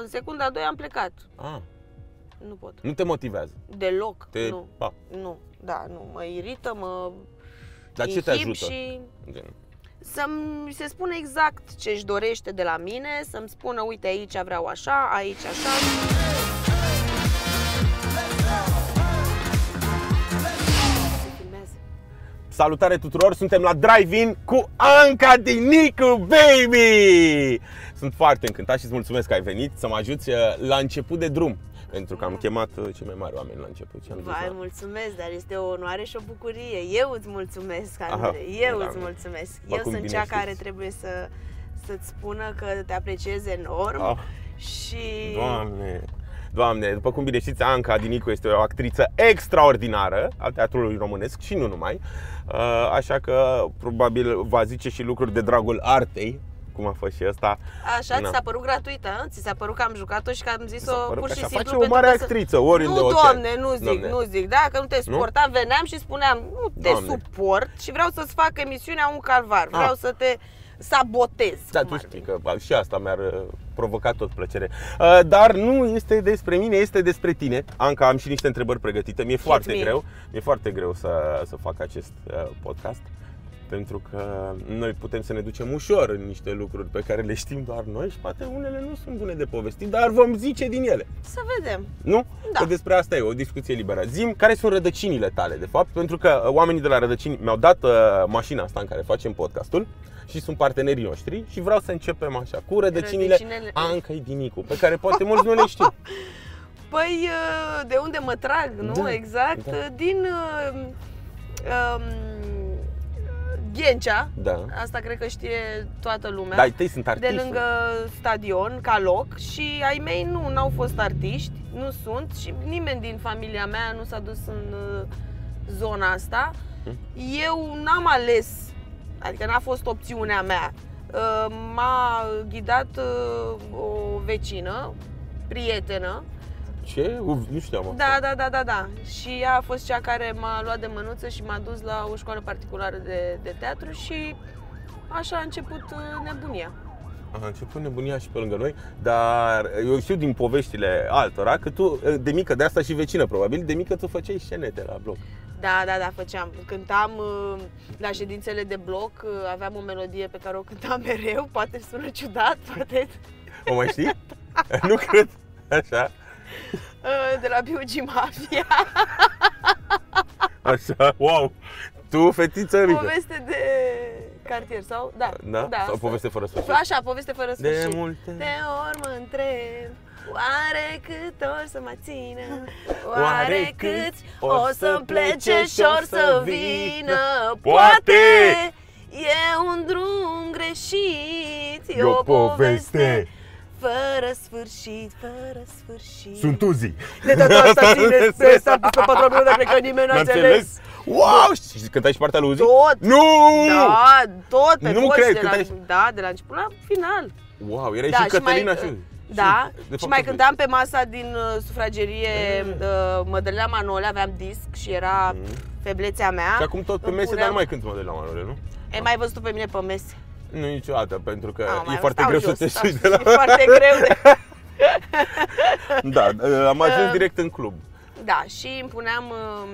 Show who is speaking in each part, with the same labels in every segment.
Speaker 1: În secunda a doua am plecat.
Speaker 2: Ah,
Speaker 1: Nu pot.
Speaker 2: nu te motivează.
Speaker 1: Deloc.
Speaker 2: Te...
Speaker 1: Nu.
Speaker 2: Pa.
Speaker 1: Nu. Da, nu. Mă irită, mă
Speaker 2: Dar ce te
Speaker 1: inhib
Speaker 2: ajută?
Speaker 1: și
Speaker 2: Gen,
Speaker 1: să-mi se spună exact ce își dorește de la mine, să-mi spună, uite, aici vreau așa, aici așa.
Speaker 2: Salutare tuturor, suntem la Drive-In cu Anca din Nicu, baby! Sunt foarte încântat și îți mulțumesc că ai venit să mă ajuți uh, la început de drum. Pentru că am chemat uh, cei mai mari oameni la început și am zis,
Speaker 1: Vai,
Speaker 2: "Na,
Speaker 1: mulțumesc, dar este o onoare și o bucurie. Eu îți mulțumesc,
Speaker 2: Aha,
Speaker 1: Andrei, eu
Speaker 2: da,
Speaker 1: îți
Speaker 2: da.
Speaker 1: mulțumesc.
Speaker 2: Ba,
Speaker 1: Eu
Speaker 2: cum
Speaker 1: sunt
Speaker 2: bine
Speaker 1: cea
Speaker 2: știți.
Speaker 1: care trebuie să, să-ți spună că te apreciez enorm
Speaker 2: Ah,
Speaker 1: și...
Speaker 2: Doamne, Doamne, după cum bine știți, Anca Dinicu este o actriță extraordinară al teatrului românesc și nu numai. Uh, Așa că probabil va zice și lucruri de dragul artei, cum a fost și ăsta.
Speaker 1: Așa, ți
Speaker 2: Na.
Speaker 1: s-a părut gratuită, a? ți s-a părut că am jucat-o și că am
Speaker 2: Mi s-a
Speaker 1: zis-o
Speaker 2: părut
Speaker 1: pur
Speaker 2: că
Speaker 1: și
Speaker 2: așa
Speaker 1: simplu
Speaker 2: face o
Speaker 1: pentru
Speaker 2: mare
Speaker 1: că să-
Speaker 2: actriță, oriunde
Speaker 1: Nu,
Speaker 2: o
Speaker 1: doamne,
Speaker 2: chem.
Speaker 1: nu zic,
Speaker 2: Doamne.
Speaker 1: nu zic. Dacă nu te
Speaker 2: Nu?
Speaker 1: suportam, veneam și spuneam, nu te
Speaker 2: Doamne.
Speaker 1: suport și vreau să-ți fac emisiunea un calvar.
Speaker 2: Ah.
Speaker 1: Vreau să te sabotez.
Speaker 2: Da,
Speaker 1: cum
Speaker 2: tu
Speaker 1: ar
Speaker 2: știi
Speaker 1: veni.
Speaker 2: că bă, și asta mi-ar uh, provoca tot plăcere. Uh, Dar nu este despre mine, este despre tine. Anca, am și niște întrebări pregătite. Mi-e foarte
Speaker 1: me.
Speaker 2: greu, mi-e foarte greu să, să fac acest uh, podcast. Pentru că noi putem să ne ducem ușor în niște lucruri pe care le știm doar noi și poate unele nu sunt bune de povestit, dar vom zice din ele.
Speaker 1: Să vedem.
Speaker 2: Nu?
Speaker 1: Da.
Speaker 2: Că despre asta e, o discuție liberă. Zim, care sunt rădăcinile tale, de fapt? Pentru că uh, oamenii de la rădăcini mi-au dat uh, mașina asta în care facem podcastul și sunt partenerii noștri și vreau să începem așa, cu rădăcinile,
Speaker 1: Rădăcinile-
Speaker 2: Ancăi Dinicu, pe care poate mulți nu le știu.
Speaker 1: Păi, uh, de unde mă trag, nu?
Speaker 2: Da,
Speaker 1: exact.
Speaker 2: da.
Speaker 1: Din uh, um, Ghencea.
Speaker 2: Da.
Speaker 1: Asta cred că știe toată lumea.
Speaker 2: Dar ai tăi sunt
Speaker 1: de
Speaker 2: artiști.
Speaker 1: lângă stadion, ca loc și ai mei nu, n-au fost artiști, nu sunt și nimeni din familia mea nu s-a dus în uh, zona asta.
Speaker 2: Mhm.
Speaker 1: Eu n-am ales, adică n-a fost opțiunea mea. Uh, M-a ghidat uh, o vecină, prietenă,
Speaker 2: Ce? Uf, nu știam asta.
Speaker 1: da, da, da, da, da. Și ea a fost cea care m-a luat de mânuță și m-a dus la o școală particulară de, de teatru și așa a început uh, nebunia.
Speaker 2: A început nebunia și pe lângă noi, dar eu știu din poveștile altora că tu, de mică, de asta și vecină probabil, de mică tu făceai scenete la bloc.
Speaker 1: Da, da, da, făceam. Cântam uh, la ședințele de bloc, uh, aveam o melodie pe care o cântam mereu, poate sună ciudat, poate
Speaker 2: O mai știi? nu cred. Așa,
Speaker 1: uh, de la B.U.G. Mafia.
Speaker 2: așa, wow. Tu, fetiță mică.
Speaker 1: Poveste de cartier sau? Da,
Speaker 2: Da?
Speaker 1: da
Speaker 2: Sau
Speaker 1: asta.
Speaker 2: poveste fără sfârșit.
Speaker 1: Așa, poveste fără
Speaker 2: De
Speaker 1: sfârșit.
Speaker 2: multe
Speaker 1: De ori mă întreb Oare cât o să mă țină?
Speaker 2: Oare
Speaker 1: Oare
Speaker 2: cât
Speaker 1: câți
Speaker 2: o
Speaker 1: o
Speaker 2: să
Speaker 1: să
Speaker 2: plece
Speaker 1: plece
Speaker 2: și
Speaker 1: și
Speaker 2: o
Speaker 1: șor
Speaker 2: să
Speaker 1: să
Speaker 2: vină?
Speaker 1: vină?
Speaker 2: Poate!
Speaker 1: Poate E un drum greșit E o poveste fără sfârșit, fără sfârșit
Speaker 2: Sunt Uzi.
Speaker 1: De data asta ține stres Am pus pe patronul de că nimeni n-a
Speaker 2: N-a
Speaker 1: înțeles
Speaker 2: Wow! Și cântai și partea lui Uzi?
Speaker 1: Tot
Speaker 2: Nu!
Speaker 1: Da, tot pe
Speaker 2: Nu
Speaker 1: voci
Speaker 2: cred,
Speaker 1: de la,
Speaker 2: cântai-
Speaker 1: Da, de la început la final
Speaker 2: Wow, erai
Speaker 1: Da,
Speaker 2: și
Speaker 1: și
Speaker 2: Cătălina
Speaker 1: mai-
Speaker 2: și
Speaker 1: Da,
Speaker 2: de
Speaker 1: și
Speaker 2: fapt,
Speaker 1: mai
Speaker 2: tot-
Speaker 1: cântam pe masa din uh, sufragerie
Speaker 2: Mm.
Speaker 1: uh, Mădălina Manole, aveam disc și era
Speaker 2: Mm.
Speaker 1: feblețea mea.
Speaker 2: Și acum tot pe
Speaker 1: Îmi
Speaker 2: mese, dar
Speaker 1: puneam-
Speaker 2: nu mai cânt modele la Manole, nu?
Speaker 1: Ai mai văzut pe mine pe mese?
Speaker 2: Nu niciodată, pentru că
Speaker 1: Ah, mai
Speaker 2: e foarte
Speaker 1: stau
Speaker 2: greu
Speaker 1: jos,
Speaker 2: să te
Speaker 1: stau
Speaker 2: șui de
Speaker 1: jos,
Speaker 2: la...
Speaker 1: E foarte greu de...
Speaker 2: Da, am ajuns
Speaker 1: Uh,
Speaker 2: direct în club.
Speaker 1: Da, și îmi puneam uh,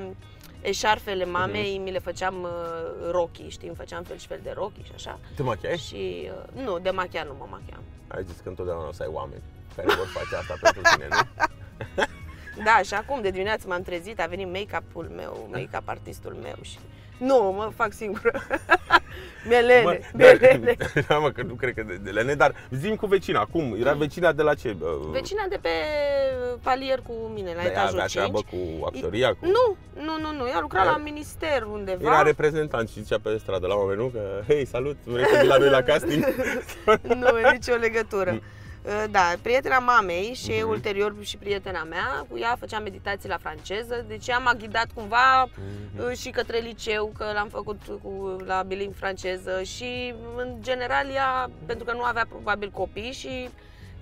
Speaker 1: eșarfele
Speaker 2: Mhm.
Speaker 1: mamei, mi le făceam uh, rochi, știi, îmi făceam fel și fel de rochi și așa.
Speaker 2: Te machiai?
Speaker 1: Și uh, nu, de machia nu mă machiam.
Speaker 2: Ai zis că întotdeauna o să ai oameni care vor face asta pentru tine, nu?
Speaker 1: Da, și acum de dimineață m-am trezit, a venit make-up-ul meu, make-up artistul meu și... Nu, mă fac singură. Melene,
Speaker 2: Mă,
Speaker 1: melene.
Speaker 2: dar, da, mă, că nu cred că de, de lene, dar zim cu vecina, cum? Era vecina de la ce? Uh,
Speaker 1: Vecina de pe palier cu mine, la
Speaker 2: de ea
Speaker 1: etajul
Speaker 2: avea
Speaker 1: 5.
Speaker 2: treabă cu actoria? Cu...
Speaker 1: Nu, nu, nu, nu. Ea lucra
Speaker 2: Era-
Speaker 1: la minister undeva.
Speaker 2: Era reprezentant și zicea pe stradă la oameni, nu? Că, hei, salut, vrei să vii la noi la casting?
Speaker 1: nu, nicio legătură.
Speaker 2: Mm.
Speaker 1: Uh, Da, prietena mamei și
Speaker 2: Mhm.
Speaker 1: ulterior și prietena mea, cu ea făceam meditații la franceză, deci ea m-a ghidat cumva
Speaker 2: Mhm.
Speaker 1: uh, și către liceu, că l-am făcut cu, la biling franceză și în general ea, pentru că nu avea probabil copii și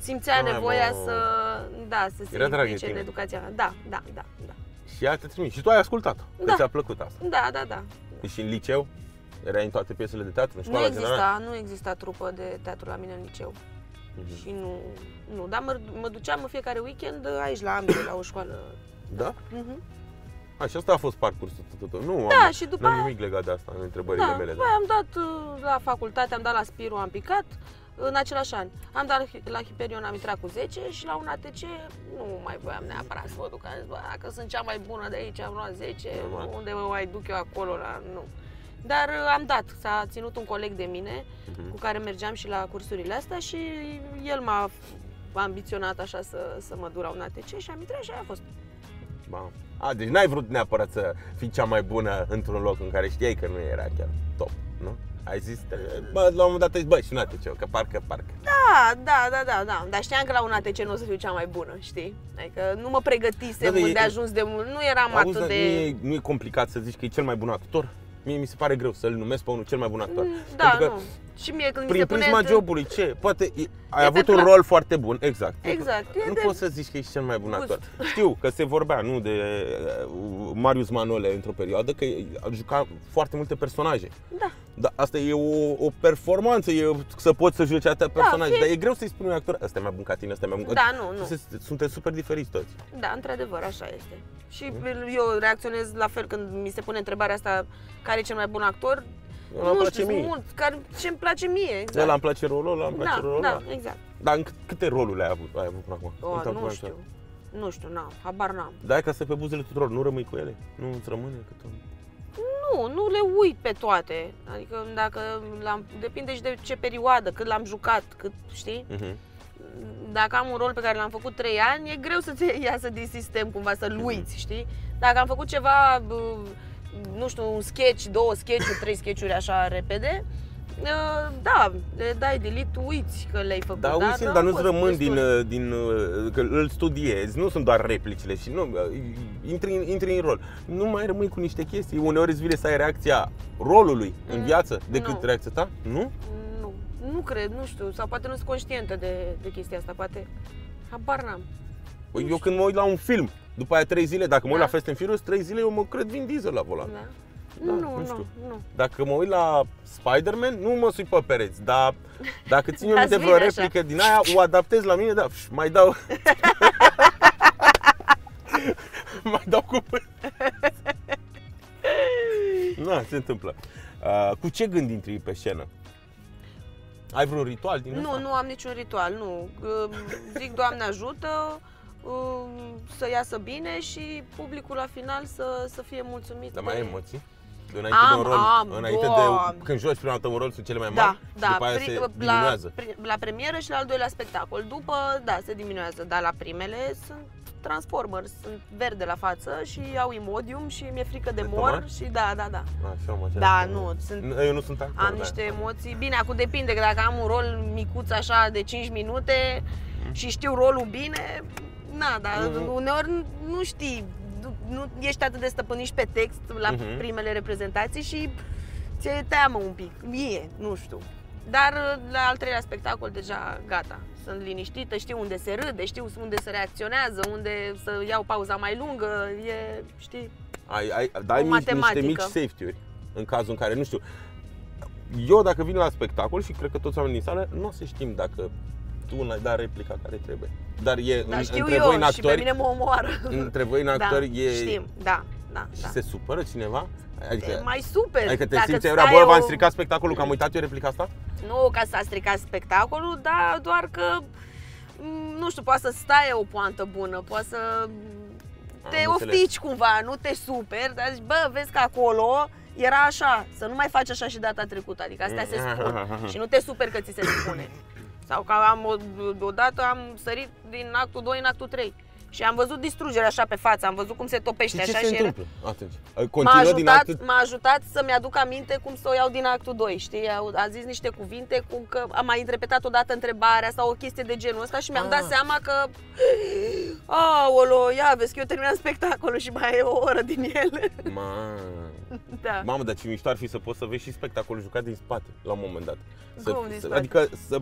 Speaker 1: simțea
Speaker 2: Hai,
Speaker 1: nevoia
Speaker 2: mă.
Speaker 1: să, da, să se
Speaker 2: Era dragă
Speaker 1: implice în
Speaker 2: tine.
Speaker 1: educația mea. Da, da, da, da.
Speaker 2: Și ea te trimis. Și tu ai ascultat. Că
Speaker 1: Da.
Speaker 2: ți-a plăcut asta.
Speaker 1: Da, da, da.
Speaker 2: Și în liceu? Erai în toate piesele de teatru, în
Speaker 1: Nu
Speaker 2: școala generală?
Speaker 1: exista, nu exista trupă de teatru la mine în liceu.
Speaker 2: Mhm.
Speaker 1: Și nu, nu, dar mă, mă duceam în fiecare weekend aici la Ambe, la o școală.
Speaker 2: Da?
Speaker 1: Mhm.
Speaker 2: A, și asta a fost parcursul tot. Nu,
Speaker 1: Da,
Speaker 2: am,
Speaker 1: și după
Speaker 2: n-am
Speaker 1: aia-
Speaker 2: nimic legat de asta în întrebările
Speaker 1: Da,
Speaker 2: mele.
Speaker 1: după aia am dat uh, la facultate, am dat la Spiru, am picat în același an. Am dat la Hi- la Hiperion, am intrat cu 10 și la un ATC nu mai voiam neapărat să mă duc. Am zis, bă, dacă sunt cea mai bună de aici, am luat 10,
Speaker 2: Normal.
Speaker 1: unde mă mai duc eu acolo, la... nu. Dar uh, am dat, s-a ținut un coleg de mine
Speaker 2: Mhm.
Speaker 1: cu care mergeam și la cursurile astea și el m-a ambiționat așa să, să mă duc la un ATC și am intrat și aia a fost.
Speaker 2: Ba. A, deci n-ai vrut neapărat să fii cea mai bună într-un loc în care știai că nu era chiar top, nu? Ai zis, bă, la un moment dat ai zis, bă, și nu ce, că parcă, parcă.
Speaker 1: Da, da, da, da, da. Dar știam că la un ATC nu o să fiu cea mai bună, știi? Adică nu mă pregătisem
Speaker 2: Da, da, e-
Speaker 1: de ajuns de mult. Nu eram
Speaker 2: Auzi,
Speaker 1: atât
Speaker 2: dar
Speaker 1: de...
Speaker 2: nu, e, nu e complicat să zici că e cel mai bun actor? Mie mi se pare greu să-l numesc pe unul cel mai bun actor.
Speaker 1: Mm, Da,
Speaker 2: Pentru că
Speaker 1: nu. Și mie când mi
Speaker 2: Prin
Speaker 1: se pune...
Speaker 2: prisma
Speaker 1: între-
Speaker 2: jobului, ce? Poate e- ai
Speaker 1: E
Speaker 2: avut
Speaker 1: de
Speaker 2: un
Speaker 1: plat.
Speaker 2: rol foarte bun, exact.
Speaker 1: Exact, e
Speaker 2: Nu
Speaker 1: de-
Speaker 2: poți să zici că ești cel mai bun
Speaker 1: Gust.
Speaker 2: actor. Știu că se vorbea, nu, de uh, Marius Manole într-o perioadă, că a jucat foarte multe personaje.
Speaker 1: Da.
Speaker 2: Da, asta e o, o performanță, e să poți să joci atâtea personaje,
Speaker 1: fie-
Speaker 2: dar e greu să-i spui unui actor, ăsta e mai bun ca tine, ăsta e mai bun ca
Speaker 1: Da,
Speaker 2: tine.
Speaker 1: nu, nu.
Speaker 2: Se- Suntem super diferiți toți.
Speaker 1: Da, într-adevăr, așa este. Și
Speaker 2: Mm.
Speaker 1: eu reacționez la fel când mi se pune întrebarea asta, care e cel mai bun actor?
Speaker 2: Ăla îmi
Speaker 1: nu
Speaker 2: place
Speaker 1: știu, sunt
Speaker 2: mie.
Speaker 1: mulți, care ce-mi place mie,
Speaker 2: Da.
Speaker 1: exact.
Speaker 2: Ăla îmi place rolul ăla, îmi place
Speaker 1: da,
Speaker 2: rolul
Speaker 1: da,
Speaker 2: ăla.
Speaker 1: exact.
Speaker 2: Dar în cât- câte roluri ai avut, ai avut până acum?
Speaker 1: O,
Speaker 2: Uite,
Speaker 1: nu
Speaker 2: acum
Speaker 1: știu. Nu știu, n-am, habar n-am.
Speaker 2: Dar ca să pe buzele tuturor, nu rămâi cu ele? Nu îți rămâne cât un...
Speaker 1: Nu, nu le uit pe toate. Adică dacă l-am, depinde și de ce perioadă, cât l-am jucat, cât, știi?
Speaker 2: Mhm.
Speaker 1: Dacă am un rol pe care l-am făcut 3 ani, e greu să te iasă din sistem cumva, să-l
Speaker 2: Mhm.
Speaker 1: uiți, știi? Dacă am făcut ceva, bă, nu știu, un sketch, două sketch trei sketch-uri așa repede, ă, da, le dai delete, uiți că le-ai făcut.
Speaker 2: Da, uite,
Speaker 1: au
Speaker 2: dar nu-ți
Speaker 1: fost
Speaker 2: rămân din,
Speaker 1: destul.
Speaker 2: uh, din uh, că îl studiezi, nu sunt doar replicile și nu, uh, intri, în- intri în rol. Nu mai rămâi cu niște chestii, uneori îți vine să ai reacția rolului în
Speaker 1: Mm,
Speaker 2: viață decât
Speaker 1: nu.
Speaker 2: reacția ta, nu?
Speaker 1: Nu, nu cred, nu știu, sau poate nu sunt conștientă de, de chestia asta, poate habar n-am.
Speaker 2: Păi eu când mă uit la un film, după aia trei zile, dacă mă uit
Speaker 1: Da.
Speaker 2: la Fast and Furious, trei zile eu mă cred Vin Diesel la volan.
Speaker 1: Da?
Speaker 2: Da,
Speaker 1: nu,
Speaker 2: nu
Speaker 1: nu,
Speaker 2: știu.
Speaker 1: nu.
Speaker 2: Dacă mă uit la Spider-Man, nu mă sui pe pereți, dar dacă țin eu
Speaker 1: Dați
Speaker 2: minte vreo
Speaker 1: vine așa.
Speaker 2: replică din aia, o adaptez la mine, da, pf, mai dau... mai dau cu Na, se întâmplă. Uh, cu ce gând intri pe scenă? Ai vreun ritual din
Speaker 1: Nu,
Speaker 2: ăsta?
Speaker 1: nu am niciun ritual, nu. Că Zic, Doamne ajută, um, să iasă bine și publicul la final să, să fie mulțumit.
Speaker 2: Dar mai
Speaker 1: de-
Speaker 2: ai emoții? Înainte
Speaker 1: Am,
Speaker 2: de un rol,
Speaker 1: am,
Speaker 2: înainte
Speaker 1: Doamne.
Speaker 2: de când joci prima dată un rol sunt cele mai mari
Speaker 1: Da,
Speaker 2: și
Speaker 1: da,
Speaker 2: după aia
Speaker 1: pri-
Speaker 2: se
Speaker 1: la,
Speaker 2: diminuează.
Speaker 1: pri- la premieră și la al doilea spectacol. După, da, se diminuează, dar la primele sunt Transformers, sunt verde la față și au imodium și mi-e frică de
Speaker 2: De
Speaker 1: mor
Speaker 2: tomar?
Speaker 1: și da, da, da.
Speaker 2: Așa, mă,
Speaker 1: Da,
Speaker 2: așa.
Speaker 1: nu, sunt
Speaker 2: Nu, Eu nu sunt actor,
Speaker 1: am
Speaker 2: da.
Speaker 1: niște emoții. Bine, acum depinde, că dacă am un rol micuț așa de 5 minute și știu rolul bine, na, dar
Speaker 2: Mhm.
Speaker 1: uneori nu- nu știi, nu, nu ești atât de stăpânit pe text la
Speaker 2: Mhm.
Speaker 1: primele reprezentații și ți-e teamă un pic, mie, nu știu. Dar la al treilea spectacol deja gata, sunt liniștită, știu unde se râde, știu unde se reacționează, unde să iau pauza mai lungă, e, știi,
Speaker 2: Ai, ai, dai
Speaker 1: O
Speaker 2: mici, niște
Speaker 1: matematică.
Speaker 2: mici safety-uri în cazul în care, nu știu, eu dacă vin la spectacol și cred că toți oamenii din sală, nu o să știm dacă tu n-ai dat replica care trebuie. Dar e
Speaker 1: dar
Speaker 2: în,
Speaker 1: știu
Speaker 2: între
Speaker 1: eu
Speaker 2: voi în
Speaker 1: și pe
Speaker 2: actori,
Speaker 1: mine mă omoară.
Speaker 2: între voi în actori
Speaker 1: da,
Speaker 2: e
Speaker 1: știm, da, da,
Speaker 2: și
Speaker 1: da.
Speaker 2: se supără cineva? Adică,
Speaker 1: E mai super.
Speaker 2: adică te
Speaker 1: Dacă
Speaker 2: simți
Speaker 1: îți
Speaker 2: aiurea,
Speaker 1: stai
Speaker 2: bă, v-am
Speaker 1: o-
Speaker 2: stricat spectacolul că am uitat eu replica asta?
Speaker 1: Nu ca să a stricat spectacolul, dar doar că m, nu știu, poate să stai o poantă bună, poate să te
Speaker 2: Am înțeles.
Speaker 1: oftici cumva, nu te super, dar zici, bă, vezi că acolo era așa, să nu mai faci așa și data trecută, adică astea se spun și nu te super că ți se spune. Sau că am o, odată am sărit din actul 2 în actul 3 și am văzut distrugerea așa pe față, am văzut cum se
Speaker 2: Și
Speaker 1: topește
Speaker 2: ce
Speaker 1: așa
Speaker 2: se
Speaker 1: și era...
Speaker 2: întâmplă atunci?
Speaker 1: M-a
Speaker 2: Continuă din
Speaker 1: ajutat,
Speaker 2: actul...
Speaker 1: m-a ajutat să-mi aduc aminte cum să o iau din actul 2, știi? A, a zis niște cuvinte, cum că am mai repetat odată întrebarea sau o chestie de genul ăsta și mi-am dat
Speaker 2: Ah.
Speaker 1: seama că Aolo, ia vezi că eu terminam spectacolul și mai e o oră din el.
Speaker 2: Ma...
Speaker 1: da.
Speaker 2: Mamă, dar ce mișto ar fi să poți să vezi și spectacolul jucat din spate la un moment dat. Să,
Speaker 1: Cum din
Speaker 2: să,
Speaker 1: spate?
Speaker 2: Adică să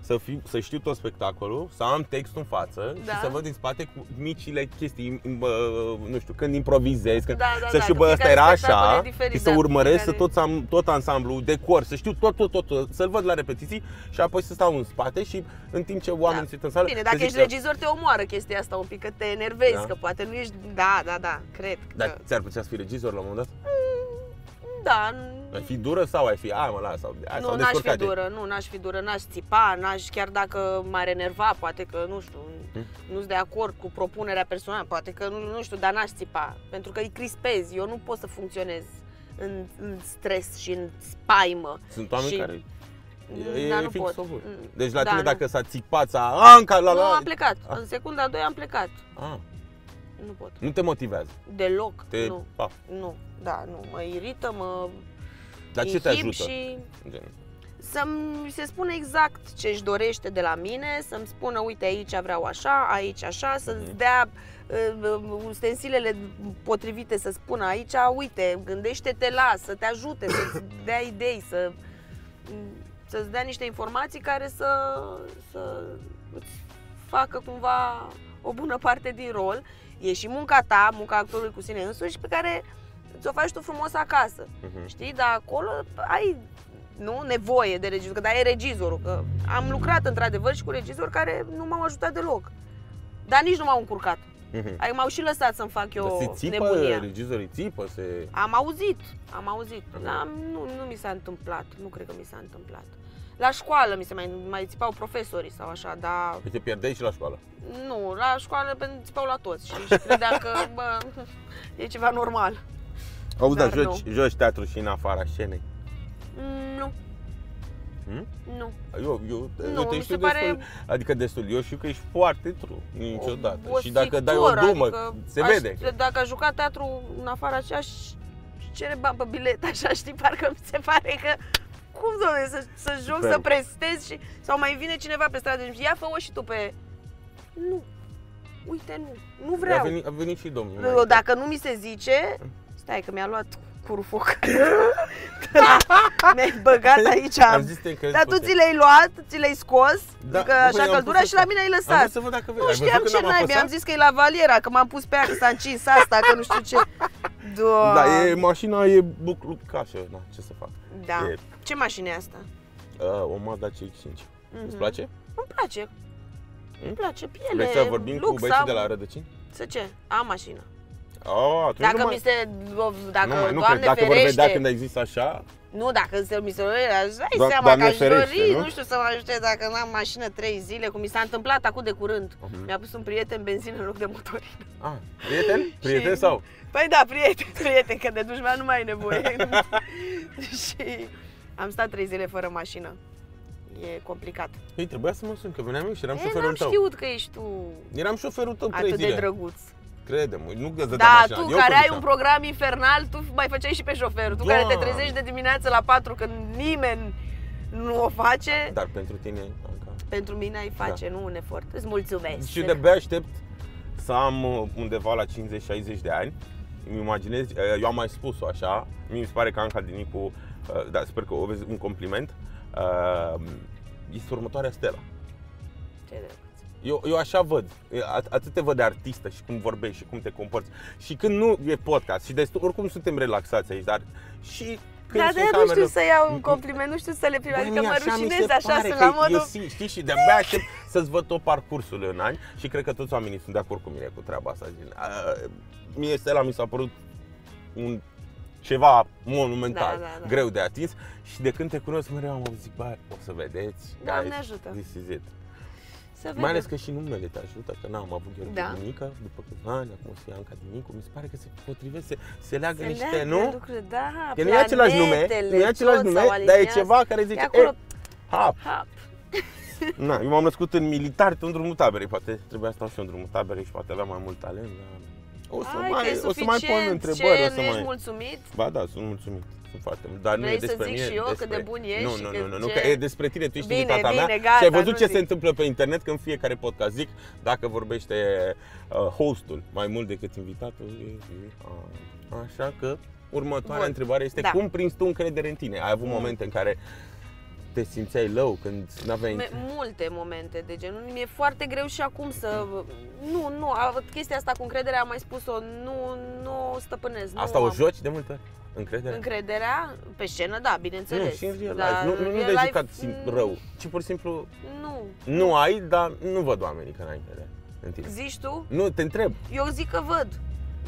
Speaker 2: să, fi, să știu tot spectacolul, să am textul în față
Speaker 1: Da.
Speaker 2: și să văd din spate cu micile chestii, bă, nu știu, când improvizez, când,
Speaker 1: Da, da,
Speaker 2: să
Speaker 1: da,
Speaker 2: știu,
Speaker 1: că
Speaker 2: bă, ăsta
Speaker 1: fiecare
Speaker 2: era
Speaker 1: spectacol
Speaker 2: așa
Speaker 1: e diferit,
Speaker 2: și să
Speaker 1: da,
Speaker 2: urmăresc
Speaker 1: fiecare-
Speaker 2: să tot, am, tot ansamblu, decor, să știu tot, tot, tot, tot, să-l văd la repetiții și apoi să stau în spate și în timp ce oamenii
Speaker 1: Da.
Speaker 2: sunt în sală,
Speaker 1: Bine,
Speaker 2: să
Speaker 1: dacă
Speaker 2: zic
Speaker 1: ești
Speaker 2: că-
Speaker 1: regizor, te omoară chestia asta un pic, că te enervezi,
Speaker 2: Da.
Speaker 1: că poate nu ești... Da, da, da, cred.
Speaker 2: Dar
Speaker 1: că...
Speaker 2: ți-ar putea să fii regizor la un moment dat?
Speaker 1: Da,
Speaker 2: Ai fi dură sau ai fi, ai mă, las, sau, hai, sau
Speaker 1: nu, n-aș fi
Speaker 2: descurcate?
Speaker 1: dură, nu, n-aș fi dură, n-aș țipa, n-aș, chiar dacă m-ar enerva, poate că, nu știu,
Speaker 2: Hmm?
Speaker 1: nu-s de acord cu propunerea personală, poate că, nu, nu știu, dar n-aș țipa, pentru că îi crispez, eu nu pot să funcționez în, în stres și în spaimă.
Speaker 2: Sunt oameni
Speaker 1: Și-
Speaker 2: care
Speaker 1: Mm,
Speaker 2: e,
Speaker 1: dar
Speaker 2: e
Speaker 1: nu
Speaker 2: fix
Speaker 1: pot.
Speaker 2: opus.
Speaker 1: Mm,
Speaker 2: Deci la
Speaker 1: da,
Speaker 2: tine
Speaker 1: nu.
Speaker 2: dacă s-a țipat, s-a Anca la
Speaker 1: Nu,
Speaker 2: la...
Speaker 1: am plecat,
Speaker 2: Ah.
Speaker 1: în secunda a doua am plecat,
Speaker 2: Ah,
Speaker 1: nu pot,
Speaker 2: nu te motivează.
Speaker 1: deloc,
Speaker 2: Te...
Speaker 1: nu,
Speaker 2: Pa.
Speaker 1: nu, da, nu, mă irită, mă
Speaker 2: Dar ce te
Speaker 1: inhib
Speaker 2: ajută?
Speaker 1: și
Speaker 2: Gen,
Speaker 1: să-mi se spună exact ce își dorește de la mine, să-mi spună, uite, aici vreau așa, aici așa, să-ți
Speaker 2: Mhm.
Speaker 1: dea uh, ustensilele potrivite, să spună aici, uite, gândește-te la, să te ajute, să-ți dea idei, să, să-ți dea niște informații care să, să îți facă cumva o bună parte din rol. E și munca ta, munca actorului cu sine însuși, pe care ți-o faci tu frumos acasă.
Speaker 2: mhm.
Speaker 1: Știi? Dar acolo ai nu nevoie de regizor, că da, e regizorul. Că am lucrat într-adevăr și cu regizori care nu m-au ajutat deloc. Dar nici nu m-au încurcat.
Speaker 2: Mhm.
Speaker 1: Ai m-au și lăsat să-mi fac
Speaker 2: Dar
Speaker 1: eu
Speaker 2: se țipă,
Speaker 1: nebunia.
Speaker 2: regizorii țipă, se...
Speaker 1: Am auzit, am auzit.
Speaker 2: Mhm.
Speaker 1: Dar nu, nu mi s-a întâmplat. Nu cred că mi s-a întâmplat. La școală mi se mai, mai țipau profesorii sau așa, dar
Speaker 2: Păi te pierdeai și la școală.
Speaker 1: nu, la școală pentru țipau la toți și, și credeam că, bă, e ceva normal.
Speaker 2: Auzi, dar
Speaker 1: Dar
Speaker 2: joci, joci teatru și în afara scenei.
Speaker 1: Mm, Nu,
Speaker 2: Hmm?
Speaker 1: nu.
Speaker 2: Eu, eu,
Speaker 1: Nu,
Speaker 2: eu te
Speaker 1: mi
Speaker 2: știu
Speaker 1: se pare-
Speaker 2: destul, adică destul, eu știu că ești foarte true, niciodată.
Speaker 1: O
Speaker 2: și dacă dai o
Speaker 1: sictură,
Speaker 2: dumă,
Speaker 1: adică
Speaker 2: se
Speaker 1: aș-
Speaker 2: vede.
Speaker 1: Dacă aș juca teatru în afara aceea, aș cere bani pe bilet, așa, știi, parcă mi se pare că cum, doamne, să, să joc,
Speaker 2: Super.
Speaker 1: să prestez și... Sau mai vine cineva pe stradă și zice, ia fă-o și tu pe... Nu. Uite, nu. Nu
Speaker 2: A
Speaker 1: vreau.
Speaker 2: venit, a venit și domnul.
Speaker 1: Eu,
Speaker 2: înainte.
Speaker 1: Dacă nu mi se zice... Stai că mi-a luat curul foc. Mi-ai băgat aici.
Speaker 2: Am zis te
Speaker 1: Dar tu ți le-ai luat, ți le-ai scos,
Speaker 2: Da,
Speaker 1: da, că
Speaker 2: nu,
Speaker 1: așa
Speaker 2: păi, am
Speaker 1: căldura
Speaker 2: pus
Speaker 1: și la
Speaker 2: asta.
Speaker 1: mine ai
Speaker 2: Am
Speaker 1: lăsat.
Speaker 2: vrut să văd dacă vezi.
Speaker 1: Nu
Speaker 2: Ai
Speaker 1: știam
Speaker 2: văzut
Speaker 1: ce
Speaker 2: când am
Speaker 1: naibii,
Speaker 2: apăsat?
Speaker 1: am zis că e la valiera, că m-am pus pe ea, că s-a încins asta, că nu știu ce. Doamne.
Speaker 2: Da, e, mașina e buclucașă, na, ce să fac.
Speaker 1: Da.
Speaker 2: E,
Speaker 1: Ce mașină e asta?
Speaker 2: uh, o Mazda CX-5.
Speaker 1: Mhm.
Speaker 2: Îți place?
Speaker 1: Îmi place. Îmi place piele,
Speaker 2: Vrei să vorbim cu
Speaker 1: lux,
Speaker 2: băieții
Speaker 1: am-
Speaker 2: de la Rădăcini?
Speaker 1: Să ce? Am mașină.
Speaker 2: Oh, atunci
Speaker 1: Dacă
Speaker 2: nu mai,
Speaker 1: mi se... Dacă,
Speaker 2: nu mai, nu
Speaker 1: Doamne
Speaker 2: cred. Dacă vor
Speaker 1: ferește,
Speaker 2: vedea când ai zis așa,
Speaker 1: Nu, dacă se, mi se îți dai
Speaker 2: Do-
Speaker 1: seama
Speaker 2: Doamne
Speaker 1: că aș
Speaker 2: ferește,
Speaker 1: dori,
Speaker 2: nu?
Speaker 1: nu? știu să mă ajute dacă n-am mașină 3 zile, cum mi s-a întâmplat acum de curând.
Speaker 2: Mhm.
Speaker 1: Mi-a pus un prieten benzină în loc de motorină.
Speaker 2: ah, prieten? Prieten
Speaker 1: Și-
Speaker 2: sau?
Speaker 1: Păi da, prieten, prieten, că de dușman nu mai ai nevoie. și am stat 3 zile fără mașină. E complicat.
Speaker 2: Ei, trebuia să mă sun, că veneam eu și eram
Speaker 1: E,
Speaker 2: șoferul
Speaker 1: n-am
Speaker 2: tău.
Speaker 1: știut că ești tu
Speaker 2: Eram șoferul tău trei
Speaker 1: atât de
Speaker 2: zile.
Speaker 1: drăguț.
Speaker 2: Crede-mă, nu că îți dădea
Speaker 1: Da,
Speaker 2: mașina.
Speaker 1: tu
Speaker 2: eu
Speaker 1: care ai
Speaker 2: conduceam.
Speaker 1: un program infernal, tu mai făceai și pe șofer. Tu care te
Speaker 2: Doamne.
Speaker 1: trezești de dimineață la 4 când nimeni nu o face,
Speaker 2: Dar pentru tine, Anca.
Speaker 1: pentru mine ai face, nu un efort. Îți mulțumesc.
Speaker 2: Și de-abia aștept să am uh, undeva la 50-60 de ani. Îmi imaginez, uh, eu am mai spus-o așa, mi se pare că Anca Dinicu, uh, da, sper că o vezi un compliment, uh, este următoarea Stella.
Speaker 1: Ce de-
Speaker 2: Eu, eu așa văd, at- atât te văd de artistă și cum vorbești și cum te comporți. Și când nu e podcast și destul, oricum suntem relaxați aici, dar și când
Speaker 1: Da,
Speaker 2: sunt
Speaker 1: de nu știu
Speaker 2: camerele-
Speaker 1: să iau un compliment, nu știu să le primesc,
Speaker 2: Bă,
Speaker 1: adică
Speaker 2: mie
Speaker 1: mă
Speaker 2: așa mi
Speaker 1: rușinez,
Speaker 2: se
Speaker 1: așa
Speaker 2: pare
Speaker 1: sunt
Speaker 2: că
Speaker 1: la modul...
Speaker 2: Eu, si- știi, și de-abia aștept să-ți văd tot parcursul în ani și cred că toți oamenii sunt de acord cu mine cu treaba asta. Gen, a, mie Stella mi s-a părut un ceva monumental,
Speaker 1: Da, da, da.
Speaker 2: greu de atins și de când te cunosc mereu am auzit, bă, o să vedeți.
Speaker 1: Doamne
Speaker 2: guys,
Speaker 1: ajută.
Speaker 2: This is it.
Speaker 1: Să vedem.
Speaker 2: Mai ales că și numele te ajută, că n-am avut chiar
Speaker 1: Da.
Speaker 2: da. Dinică după câțiva ani, acum o să fie Anca Dinicu, mi se pare că se potrivește, se, se leagă
Speaker 1: Se
Speaker 2: niște,
Speaker 1: leagă
Speaker 2: nu?
Speaker 1: lucruri, da,
Speaker 2: Că nu e același nume,
Speaker 1: planetele,
Speaker 2: nu e același
Speaker 1: tot
Speaker 2: nume,
Speaker 1: s-au
Speaker 2: dar e
Speaker 1: aliniat.
Speaker 2: ceva care
Speaker 1: E
Speaker 2: zice,
Speaker 1: acolo,
Speaker 2: e, hap,
Speaker 1: hap.
Speaker 2: Na, eu m-am născut în militar, pe un drumul taberei, poate trebuia să stau și eu în drumul taberei și poate aveam mai mult talent, dar... O să,
Speaker 1: Hai că
Speaker 2: mai,
Speaker 1: e
Speaker 2: o să mai pun
Speaker 1: suficient,
Speaker 2: întrebări,
Speaker 1: ce,
Speaker 2: o să
Speaker 1: nu ești
Speaker 2: mai...
Speaker 1: mulțumit?
Speaker 2: Ba da, sunt mulțumit, sunt foarte mult, dar nu
Speaker 1: Vrei
Speaker 2: e
Speaker 1: să
Speaker 2: despre
Speaker 1: zic
Speaker 2: mine,
Speaker 1: și eu cât
Speaker 2: despre...
Speaker 1: de bun ești
Speaker 2: Nu,
Speaker 1: și
Speaker 2: nu,
Speaker 1: că
Speaker 2: nu, nu, nu,
Speaker 1: ce-
Speaker 2: că e despre tine, tu ești
Speaker 1: Bine,
Speaker 2: invitata mea
Speaker 1: bine,
Speaker 2: și
Speaker 1: gata,
Speaker 2: ai văzut
Speaker 1: nu
Speaker 2: ce
Speaker 1: zic.
Speaker 2: se întâmplă pe internet când fiecare podcast zic, dacă vorbește uh, hostul mai mult decât invitatul, e, e, a, așa că următoarea
Speaker 1: Bun,
Speaker 2: întrebare este
Speaker 1: da.
Speaker 2: cum prinzi tu încredere în tine? Ai avut
Speaker 1: Mm.
Speaker 2: momente în care te simțeai low, când n-aveai...
Speaker 1: Me- multe momente de genul. Mi-e foarte greu și acum să... Nu, nu, a- chestia asta cu încrederea am mai spus-o, nu, nu o stăpânesc.
Speaker 2: Asta
Speaker 1: nu
Speaker 2: o
Speaker 1: am.
Speaker 2: joci de multe ori? Încredere?
Speaker 1: Încrederea, pe scenă, da, bineînțeles.
Speaker 2: Nu, și în real
Speaker 1: Dar
Speaker 2: life. Nu, nu, nu
Speaker 1: real
Speaker 2: de
Speaker 1: life,
Speaker 2: jucat sim-
Speaker 1: mm,
Speaker 2: rău, ci pur și simplu
Speaker 1: Nu.
Speaker 2: nu ai, dar nu văd oamenii că n-ai încredere în tine.
Speaker 1: Zici tu?
Speaker 2: Nu, te întreb.
Speaker 1: Eu zic că văd.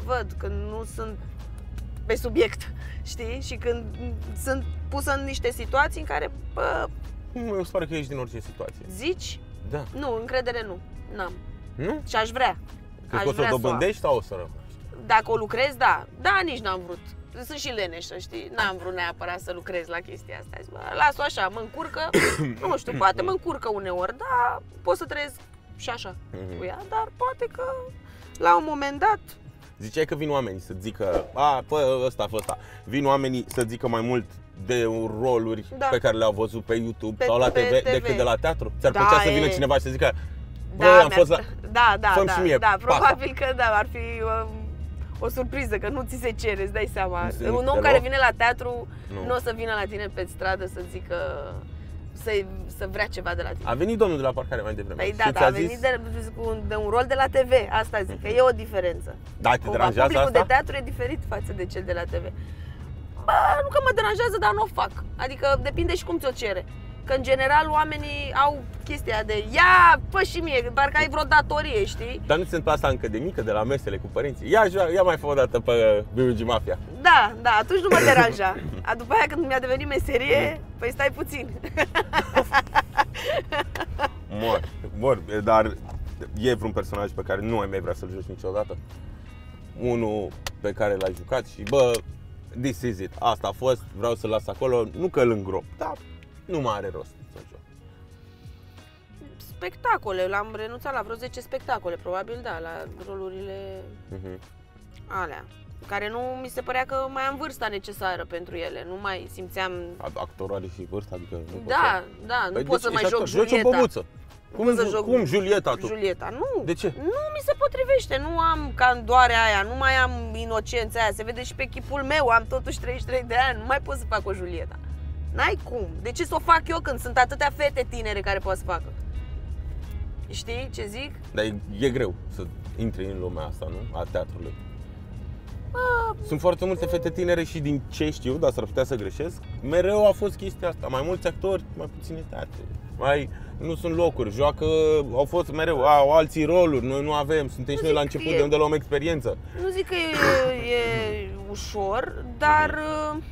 Speaker 1: Văd că nu sunt pe subiect, știi? Și când sunt pusă în niște situații în care, bă,
Speaker 2: Nu, mi se pare că ești din orice situație.
Speaker 1: zici,
Speaker 2: Da.
Speaker 1: nu, încredere nu, n-am.
Speaker 2: Nu?
Speaker 1: Și aș vrea.
Speaker 2: Crezi
Speaker 1: Aș
Speaker 2: că o să o
Speaker 1: vrea să o am.
Speaker 2: dobândești sau o să rămâi?
Speaker 1: Dacă o lucrez, da. Da, nici n-am vrut. Sunt și leneșă, știi? N-am vrut neapărat să lucrez la chestia asta. Zic, bă, las-o așa, mă încurcă. nu știu, poate mă încurcă uneori, dar pot să trăiesc și așa
Speaker 2: Mhm.
Speaker 1: cu ea. Dar poate că la un moment dat
Speaker 2: Ziceai că vin oameni să zică, a, fă ăsta, fă ăsta. Vin oamenii să zică mai mult de roluri
Speaker 1: Da.
Speaker 2: pe care le-au văzut pe YouTube
Speaker 1: Pe-
Speaker 2: sau la
Speaker 1: pe
Speaker 2: TV,
Speaker 1: TV.
Speaker 2: decât de la teatru. Ți-ar
Speaker 1: Da,
Speaker 2: plăcea să vină
Speaker 1: e.
Speaker 2: cineva și să zică, bă,
Speaker 1: Da,
Speaker 2: am
Speaker 1: mi-ar-
Speaker 2: fost la...
Speaker 1: Da, da,
Speaker 2: Fă-mi
Speaker 1: da,
Speaker 2: și mie
Speaker 1: da,
Speaker 2: pasta.
Speaker 1: probabil că da, ar fi um, o surpriză, că nu ți se cere, îți dai seama.
Speaker 2: Nu se-
Speaker 1: Un om
Speaker 2: deloc?
Speaker 1: care vine la teatru
Speaker 2: Nu.
Speaker 1: nu o să vină la tine pe stradă să zică să, să vrea ceva de la tine.
Speaker 2: A venit domnul de la parcare mai devreme
Speaker 1: Păi
Speaker 2: și
Speaker 1: da, da,
Speaker 2: ți-a
Speaker 1: a venit
Speaker 2: zis,
Speaker 1: de, cu un, de un rol de la TV, asta zic, că e o diferență.
Speaker 2: da, te
Speaker 1: Cumva,
Speaker 2: deranjează
Speaker 1: publicul
Speaker 2: asta?
Speaker 1: de teatru e diferit față de cel de la TV. Bă, nu că mă deranjează, dar nu o fac. Adică depinde și cum ți-o cere. Că în general oamenii au chestia de ia, fă și mie, parcă ai vreo datorie, știi?
Speaker 2: Dar nu se întâmplă asta încă de mică, de la mesele cu părinții? Ia, ia, ia mai fă o dată pe BBG Mafia.
Speaker 1: Da, da, atunci nu mă deranja. A, după aia când mi-a devenit meserie, păi stai puțin.
Speaker 2: Mor, mor, dar e vreun personaj pe care nu ai mai vrea să-l joci niciodată? Unul pe care l-ai jucat și bă, this is it, asta a fost, vreau să-l las acolo, nu că îl îngrop, dar nu mai are rost să joc.
Speaker 1: Spectacole, l-am renunțat la vreo 10 spectacole, probabil da, la rolurile
Speaker 2: Mhm.
Speaker 1: alea. Care nu mi se părea că mai am vârsta necesară pentru ele, nu mai simțeam...
Speaker 2: Actorul are și vârstă, adică nu poți
Speaker 1: Da, da,
Speaker 2: să...
Speaker 1: nu
Speaker 2: Păi
Speaker 1: pot
Speaker 2: de
Speaker 1: să
Speaker 2: ce?
Speaker 1: mai
Speaker 2: Ești
Speaker 1: joc
Speaker 2: actor, Joci o
Speaker 1: Julieta.
Speaker 2: băbuță. Cum,
Speaker 1: pot să joc
Speaker 2: cum Julieta tu?
Speaker 1: Julieta, nu.
Speaker 2: De ce?
Speaker 1: Nu mi se potrivește, nu am candoarea aia, nu mai am inocența aia. Se vede și pe chipul meu, am totuși 33 de ani, nu mai pot să fac o Julieta. N-ai cum. De ce să o fac eu când sunt atâtea fete tinere care pot să facă? Știi ce zic?
Speaker 2: Dar e, e greu să intri în lumea asta, nu? A teatrului. Sunt foarte multe fete tinere și din ce știu, dar s-ar putea să greșesc, mereu a fost chestia asta. Mai mulți actori, mai puține teatre. Mai nu sunt locuri, joacă, au fost mereu, au alții roluri, noi nu avem, suntem și
Speaker 1: Nu
Speaker 2: noi la
Speaker 1: zic că
Speaker 2: început
Speaker 1: e-
Speaker 2: de unde luăm experiență.
Speaker 1: Nu zic că e, e ușor, dar uh,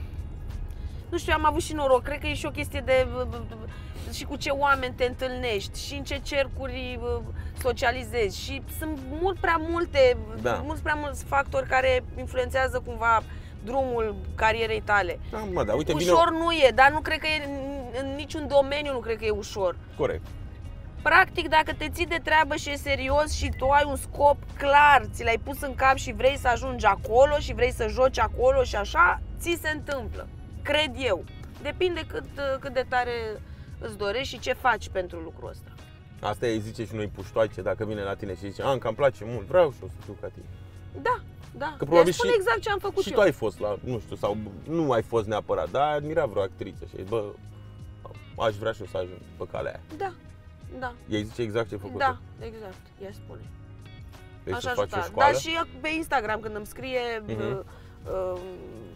Speaker 1: nu știu, am avut și noroc. Cred că e și o chestie de uh, și cu ce oameni te întâlnești și în ce cercuri uh, socializezi și sunt mult prea multe,
Speaker 2: Da.
Speaker 1: mulți prea mulți factori care influențează cumva drumul carierei tale.
Speaker 2: Da, mă, da, uite, vine...
Speaker 1: Ușor nu e, dar nu cred că e în, în niciun domeniu nu cred că e ușor.
Speaker 2: Corect.
Speaker 1: Practic, dacă te ții de treabă și e serios și tu ai un scop clar, ți l-ai pus în cap și vrei să ajungi acolo și vrei să joci acolo și așa, ți se întâmplă. Cred eu. Depinde cât, cât de tare îți dorești și ce faci pentru lucrul ăsta.
Speaker 2: Asta e, zice și noi puștoaice, dacă vine la tine și zice, Anca, îmi place mult, vreau și eu să fiu ca tine.
Speaker 1: Da, da.
Speaker 2: Că probabil
Speaker 1: Ea spune
Speaker 2: și-
Speaker 1: exact ce am făcut
Speaker 2: și
Speaker 1: eu.
Speaker 2: tu ai fost la, nu știu, sau nu ai fost neapărat, dar ai admirat vreo actriță și ai, bă, aș vrea și eu să ajung pe calea aia.
Speaker 1: Da, da,
Speaker 2: Ei zice exact ce ai făcut
Speaker 1: da, exact. Ea spune.
Speaker 2: Deci
Speaker 1: Aș
Speaker 2: să faci o
Speaker 1: ajuta.
Speaker 2: școală.
Speaker 1: Dar și eu pe Instagram când îmi scrie
Speaker 2: Mhm.
Speaker 1: uh, uh, îi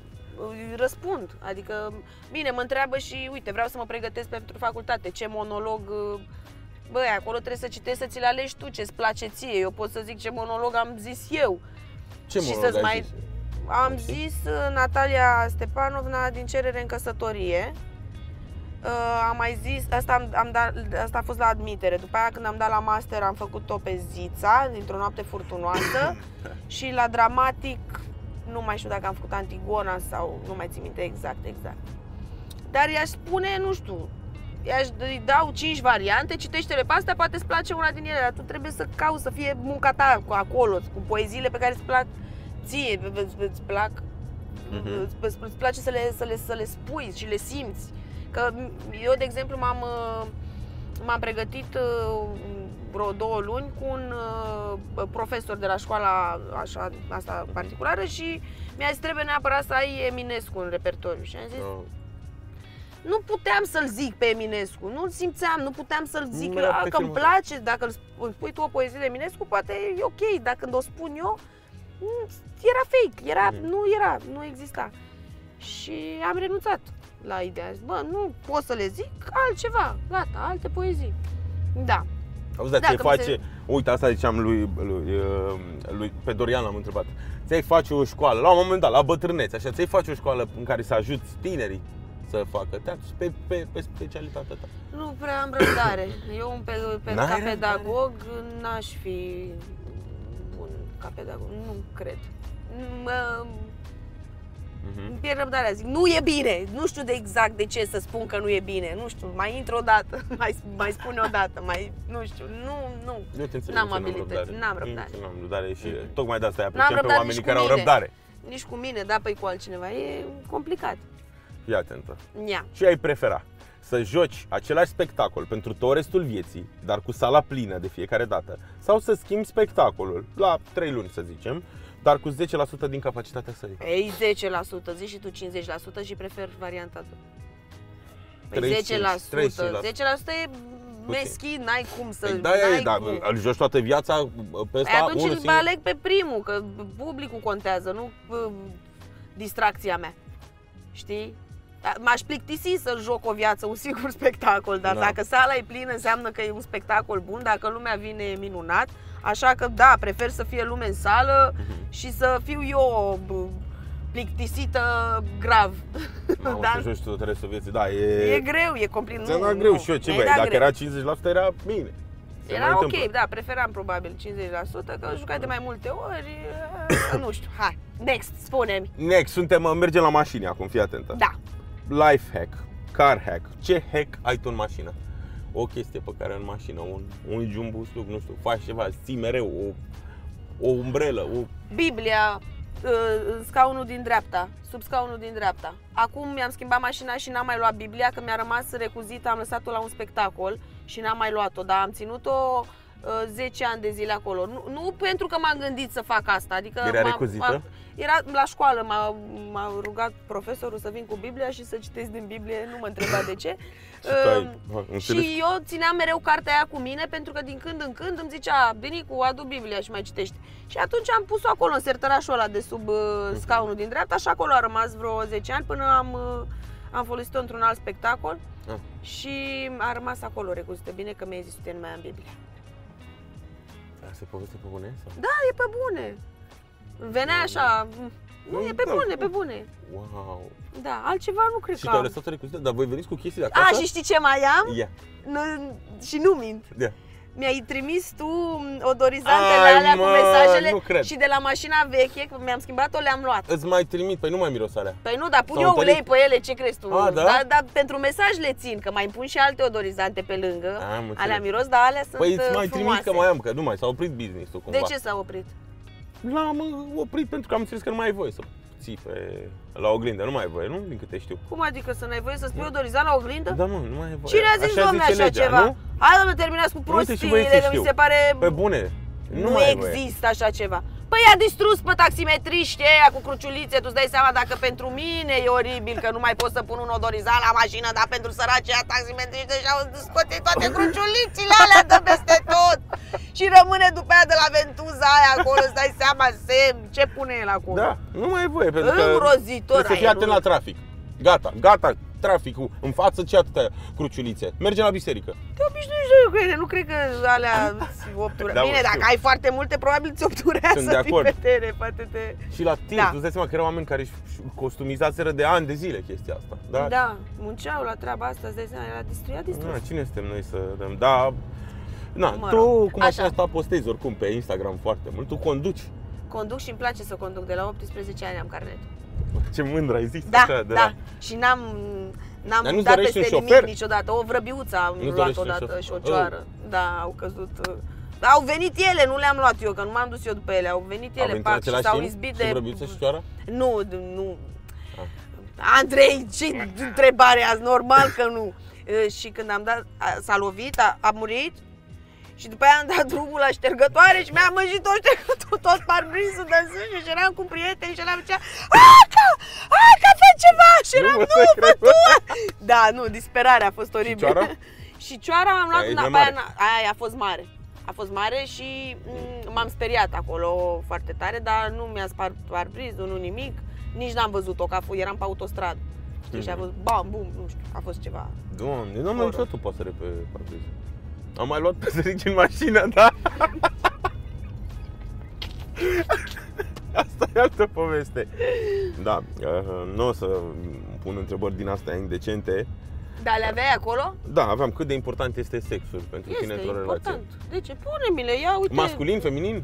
Speaker 1: răspund. Adică, bine, mă întreabă și, uite, vreau să mă pregătesc pentru facultate. Ce monolog... uh, Băi, acolo trebuie să citești, să ți le alegi tu, ce-ți place ție. Eu pot să zic ce monolog am zis eu.
Speaker 2: Ce
Speaker 1: și
Speaker 2: monolog
Speaker 1: să-ți
Speaker 2: ai
Speaker 1: mai-
Speaker 2: zis?
Speaker 1: Am
Speaker 2: Ok.
Speaker 1: zis uh, Natalia Stepanovna din cerere în căsătorie. Uh, am mai zis, asta, am, am dat, asta a fost la admitere. După aia când am dat la master am făcut-o pe Zița, dintr-o noapte furtunoasă. și la dramatic, nu mai știu dacă am făcut Antigona sau nu mai țin minte exact, exact. Dar i-aș spune, nu știu, i-aș îi dau 5 variante, citește-le pe astea, poate îți place una din ele, dar tu trebuie să cauți să fie munca ta cu acolo, cu poeziile pe care îți plac ție, îți, îți plac,
Speaker 2: Mhm.
Speaker 1: îți, îți, îți place să le, să, le, să le spui și le simți. Că eu, de exemplu, m-am, uh, m-am pregătit uh, vreo două luni cu un uh, profesor de la școala așa, asta particulară și mi-a zis trebuie neapărat să ai Eminescu în repertoriu. Și am zis,
Speaker 2: No.
Speaker 1: nu puteam să-l zic pe Eminescu, nu-l simțeam, nu puteam să-l zic
Speaker 2: Nu era
Speaker 1: "A,
Speaker 2: pe
Speaker 1: că îmi
Speaker 2: filmul.
Speaker 1: place, dacă îl sp- spui tu o poezie de Eminescu, poate e ok, dar când o spun eu, mm, era fake, era,
Speaker 2: Mhm.
Speaker 1: nu era, nu exista. Și am renunțat la ideea, Zic, bă, nu pot să le zic altceva, gata, alte poezii. Da,
Speaker 2: Auzi, dar
Speaker 1: Da,
Speaker 2: ți-ai
Speaker 1: că mi
Speaker 2: face,
Speaker 1: se-
Speaker 2: uite asta ziceam lui, lui, uh, lui, pe Dorian l-am întrebat, ți-ai face o școală, la un moment dat, la bătrânețe, așa, ți-ai face o școală în care să ajuți tinerii să facă teatru pe, pe, pe specialitatea ta.
Speaker 1: nu prea am răbdare. Eu pe, pe,
Speaker 2: N-ai
Speaker 1: ca
Speaker 2: răbdare?
Speaker 1: pedagog n-aș fi bun ca pedagog, nu cred. Mă,
Speaker 2: Mhm.
Speaker 1: Îmi pierd răbdarea, zic, nu e bine, nu știu de exact de ce să spun că nu e bine, nu știu, mai intru o dată, mai, mai spune o dată, mai, nu știu, nu, nu.
Speaker 2: Eu te înțeleg,
Speaker 1: N-am
Speaker 2: nici eu
Speaker 1: abilități, n-am
Speaker 2: Nici
Speaker 1: răbdare.
Speaker 2: eu N-am răbdare și
Speaker 1: Mhm.
Speaker 2: tocmai de asta îi
Speaker 1: N-am
Speaker 2: apreciem pe
Speaker 1: răbdare
Speaker 2: oamenii
Speaker 1: nici
Speaker 2: care
Speaker 1: cu
Speaker 2: au
Speaker 1: mine.
Speaker 2: răbdare.
Speaker 1: Nici cu mine, da, păi cu altcineva, e complicat.
Speaker 2: Fii atentă.
Speaker 1: Ia.
Speaker 2: Ce ai prefera? Să joci același spectacol pentru tot restul vieții, dar cu sala plină de fiecare dată, sau să schimbi spectacolul la 3 luni, să zicem, dar cu 10% din capacitatea sării.
Speaker 1: Ei, 10%, zici și tu 50% și prefer varianta ta. Păi
Speaker 2: 35,
Speaker 1: 10%,
Speaker 2: 30%.
Speaker 1: 10% e meschin, n-ai cum să
Speaker 2: Păi da,
Speaker 1: n-ai
Speaker 2: e, da,
Speaker 1: cum.
Speaker 2: îl joci toată viața pe
Speaker 1: Păi
Speaker 2: ăsta,
Speaker 1: atunci
Speaker 2: unul
Speaker 1: îl
Speaker 2: singur.
Speaker 1: aleg pe primul, că publicul contează, nu uh, distracția mea. Știi? Da, M-aș plictisi să joc o viață, un singur spectacol, dar
Speaker 2: Da.
Speaker 1: dacă sala e plină, înseamnă că e un spectacol bun, dacă lumea vine e minunat. Așa că, da, prefer să fie lume în sală
Speaker 2: Mhm.
Speaker 1: și să fiu eu bă, plictisită grav.
Speaker 2: Mamă,
Speaker 1: Dar
Speaker 2: să joci tot restul vieții, da, e...
Speaker 1: e greu, e complicat.
Speaker 2: Ți-am dat greu și eu, ce
Speaker 1: mi-ai
Speaker 2: vrei,
Speaker 1: dat
Speaker 2: dacă
Speaker 1: greu.
Speaker 2: era 50% era bine. Se mai
Speaker 1: Era ok,
Speaker 2: întâmplă.
Speaker 1: da, preferam probabil 50%, că jucai de mai multe ori, eh, nu știu. Hai, next, spune-mi.
Speaker 2: Next, suntem, mergem la mașini acum, fii atentă.
Speaker 1: Da.
Speaker 2: Life hack, car hack. Ce hack ai tu în mașină? O chestie pe care în mașină, un, un jumbusuc, nu știu, faci ceva, ții mereu, o, o umbrelă, o...
Speaker 1: Biblia, eh, în scaunul din dreapta, sub scaunul din dreapta. Acum mi-am schimbat mașina și n-am mai luat Biblia, că mi-a rămas recuzită, am lăsat-o la un spectacol și n-am mai luat-o, dar am ținut-o eh, 10 ani de zile acolo. Nu, nu pentru că m-am gândit să fac asta, adică
Speaker 2: Era
Speaker 1: m-am-
Speaker 2: recuzită?
Speaker 1: m-am- Era la școală, m-a, m-a rugat profesorul să vin cu Biblia și să citesc din Biblie, nu mă întreba de ce.
Speaker 2: Și tu ai,
Speaker 1: Ehm,
Speaker 2: bă, înțeles?
Speaker 1: și eu țineam mereu cartea aia cu mine pentru că din când în când îmi zicea Binicu, adu Biblia și mai citește. Și atunci am pus-o acolo în sertărașul ăla de sub uh, scaunul din dreapta și acolo a rămas vreo 10 ani până am, uh, am folosit-o într-un alt spectacol
Speaker 2: Ah.
Speaker 1: și a rămas acolo recuzită. Bine că mi-ai zis tu, nu mai am Biblia.
Speaker 2: Asta e poveste pe bune? Sau?
Speaker 1: Da, e pe bune. Venea așa, nu, e pe
Speaker 2: Da.
Speaker 1: bune, pe bune.
Speaker 2: Wow.
Speaker 1: Da, altceva nu cred
Speaker 2: Și
Speaker 1: că
Speaker 2: te-au
Speaker 1: am.
Speaker 2: lăsat recuzită? Dar voi veniți cu chestii de
Speaker 1: A,
Speaker 2: acasă?
Speaker 1: și știi ce mai am?
Speaker 2: Ia,
Speaker 1: Nu, și nu mint.
Speaker 2: ia.
Speaker 1: mi-ai trimis tu odorizantele
Speaker 2: Ai,
Speaker 1: alea
Speaker 2: mă,
Speaker 1: cu mesajele
Speaker 2: nu cred.
Speaker 1: și de la mașina veche, că mi-am schimbat-o, le-am luat.
Speaker 2: Îți mai trimit, păi nu mai miros alea.
Speaker 1: Păi nu, dar pun
Speaker 2: S-au
Speaker 1: eu ulei
Speaker 2: întâlnit?
Speaker 1: pe ele, ce crezi tu?
Speaker 2: A, da?
Speaker 1: Dar, dar pentru mesaj le țin, că mai pun și alte odorizante pe lângă.
Speaker 2: Am înțeles.
Speaker 1: alea miros, dar alea sunt
Speaker 2: Păi îți
Speaker 1: uh,
Speaker 2: mai
Speaker 1: frumoase.
Speaker 2: trimit că mai am, că nu mai s-a oprit business-ul cumva.
Speaker 1: De ce s-a oprit?
Speaker 2: L-am uh, oprit pentru că am înțeles că nu mai ai voie să ții pe, la oglindă, nu mai ai voie, nu? Din câte știu.
Speaker 1: Cum adică să n-ai voie să spui odorizant la oglindă?
Speaker 2: Da, mă, nu mai ai voie.
Speaker 1: Cine a zis,
Speaker 2: Așa
Speaker 1: domne,
Speaker 2: zice
Speaker 1: așa
Speaker 2: legea,
Speaker 1: ceva?
Speaker 2: Nu?
Speaker 1: Hai, domne, terminați cu
Speaker 2: Uite și
Speaker 1: prostiile,
Speaker 2: băieții
Speaker 1: că mi
Speaker 2: știu.
Speaker 1: se pare...
Speaker 2: Pe bune. Nu,
Speaker 1: Nu,
Speaker 2: mai ai voie.
Speaker 1: există așa ceva. Păi a distrus pe taximetriști ăia cu cruciulițe, tu îți dai seama dacă pentru mine e oribil că nu mai pot să pun un odorizant la mașină, dar pentru săracii ăia taximetriști deja au scoate toate cruciulițile alea de peste tot. Și rămâne după aia de la ventuza aia acolo, îți dai seama, semn, ce pune el acolo?
Speaker 2: Da, nu mai ai voie, pentru că
Speaker 1: Îngrozitor,
Speaker 2: trebuie să fii
Speaker 1: aia,
Speaker 2: atent
Speaker 1: nu-
Speaker 2: la trafic. Gata, gata, traficul, în față ce atâtea cruciulițe. Merge la biserică.
Speaker 1: Te obișnuiești cu ele, nu cred că alea ți obturează.
Speaker 2: Da, mă,
Speaker 1: Bine, dacă
Speaker 2: știu.
Speaker 1: ai foarte multe, probabil ți obturează
Speaker 2: Sunt de
Speaker 1: din
Speaker 2: acord.
Speaker 1: vedere, poate te...
Speaker 2: Și la tine,
Speaker 1: Da.
Speaker 2: tu îți dai seama că erau oameni care își costumizaseră de ani de zile chestia asta. Da?
Speaker 1: Da, munceau la treaba asta, îți dai seama, era distrus, era distrus.
Speaker 2: Na, cine suntem noi să dăm? Da, Na,
Speaker 1: Mă
Speaker 2: tu
Speaker 1: rog.
Speaker 2: cum
Speaker 1: Așa.
Speaker 2: așa asta postezi oricum pe Instagram foarte mult, tu conduci.
Speaker 1: Conduc și îmi place să conduc, de la 18 ani am carnet.
Speaker 2: Ce mândră ai zis
Speaker 1: Da,
Speaker 2: așa, de
Speaker 1: da.
Speaker 2: la...
Speaker 1: Și n-am, n-am
Speaker 2: Dar nu-ți
Speaker 1: dat
Speaker 2: dorești
Speaker 1: peste
Speaker 2: un
Speaker 1: nimic
Speaker 2: șofer?
Speaker 1: niciodată. O vrăbiuță am
Speaker 2: Nu-ți
Speaker 1: luat
Speaker 2: dorești un
Speaker 1: odată
Speaker 2: șofer?
Speaker 1: și o cioară. Da, au căzut. uh, Dar au venit ele, nu le-am luat eu, că nu m-am dus eu după ele. Au venit
Speaker 2: Au
Speaker 1: ele,
Speaker 2: venit în
Speaker 1: pac, și
Speaker 2: același
Speaker 1: s-au
Speaker 2: timp?
Speaker 1: izbit
Speaker 2: Și
Speaker 1: de...
Speaker 2: vrăbiuță și cioară?
Speaker 1: Nu, d- nu.
Speaker 2: Ah.
Speaker 1: Andrei, ce întrebare azi? Normal că nu. Uh, Și când am dat, a- s-a lovit, a, a murit și după aia am dat drumul la ștergătoare și mi-am mânjit tot ștergătorul, tot parbrizul de sus și eram cu prieteni și eram zicea Aca! Aca, fă ceva! Și
Speaker 2: Nu
Speaker 1: eram,
Speaker 2: pot
Speaker 1: nu,
Speaker 2: să cred.
Speaker 1: bă, tu! Da, nu, disperarea a fost oribil.
Speaker 2: cioara?
Speaker 1: și cioara am luat
Speaker 2: Aia e
Speaker 1: una,
Speaker 2: mai
Speaker 1: pe aia,
Speaker 2: mare.
Speaker 1: n- aia a fost mare. A fost mare și mm, m-am speriat acolo foarte tare, dar nu mi-a spart parbrizul, nu nimic. Nici n-am văzut-o, că a fost, eram pe autostradă. Știi, și a
Speaker 2: Mhm.
Speaker 1: fost bam, bum, nu știu, a fost ceva.
Speaker 2: Doamne, nu am mai
Speaker 1: Horror.
Speaker 2: niciodată pasăre pe parbriz. Am mai luat păsărici în mașină, da? Asta e altă poveste. Da, uh, nu o să pun întrebări din astea indecente.
Speaker 1: Dar le aveai acolo?
Speaker 2: Da, aveam cât de important este sexul pentru tine
Speaker 1: Este
Speaker 2: într-o relație.
Speaker 1: important. De ce? Pune-mi-le, ia uite.
Speaker 2: Masculin, feminin?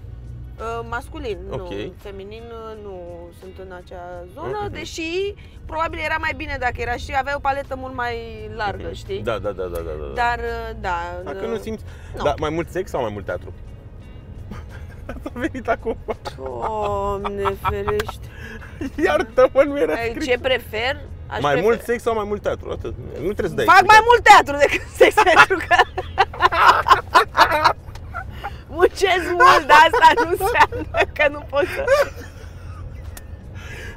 Speaker 1: Uh, masculin,
Speaker 2: Ok.
Speaker 1: nu. Feminin uh, nu sunt în acea zonă,
Speaker 2: Mhm.
Speaker 1: deși probabil era mai bine dacă era și avea o paletă mult mai largă,
Speaker 2: Mhm.
Speaker 1: știi?
Speaker 2: Da, da, da, da, da. da.
Speaker 1: Dar, uh, da.
Speaker 2: Dacă
Speaker 1: uh,
Speaker 2: nu simți...
Speaker 1: nu.
Speaker 2: Da, mai mult sex sau mai mult teatru? Asta a venit acum.
Speaker 1: Doamne ferește.
Speaker 2: Iartă-mă, nu era
Speaker 1: Ai,
Speaker 2: scris.
Speaker 1: Ce prefer? Aș
Speaker 2: Mai
Speaker 1: prefer-
Speaker 2: mult sex sau mai mult teatru? Atât. Nu trebuie să dai
Speaker 1: Fac mai
Speaker 2: explicații.
Speaker 1: mult teatru decât sex pentru că Muncesc mult, dar asta nu înseamnă că nu pot să...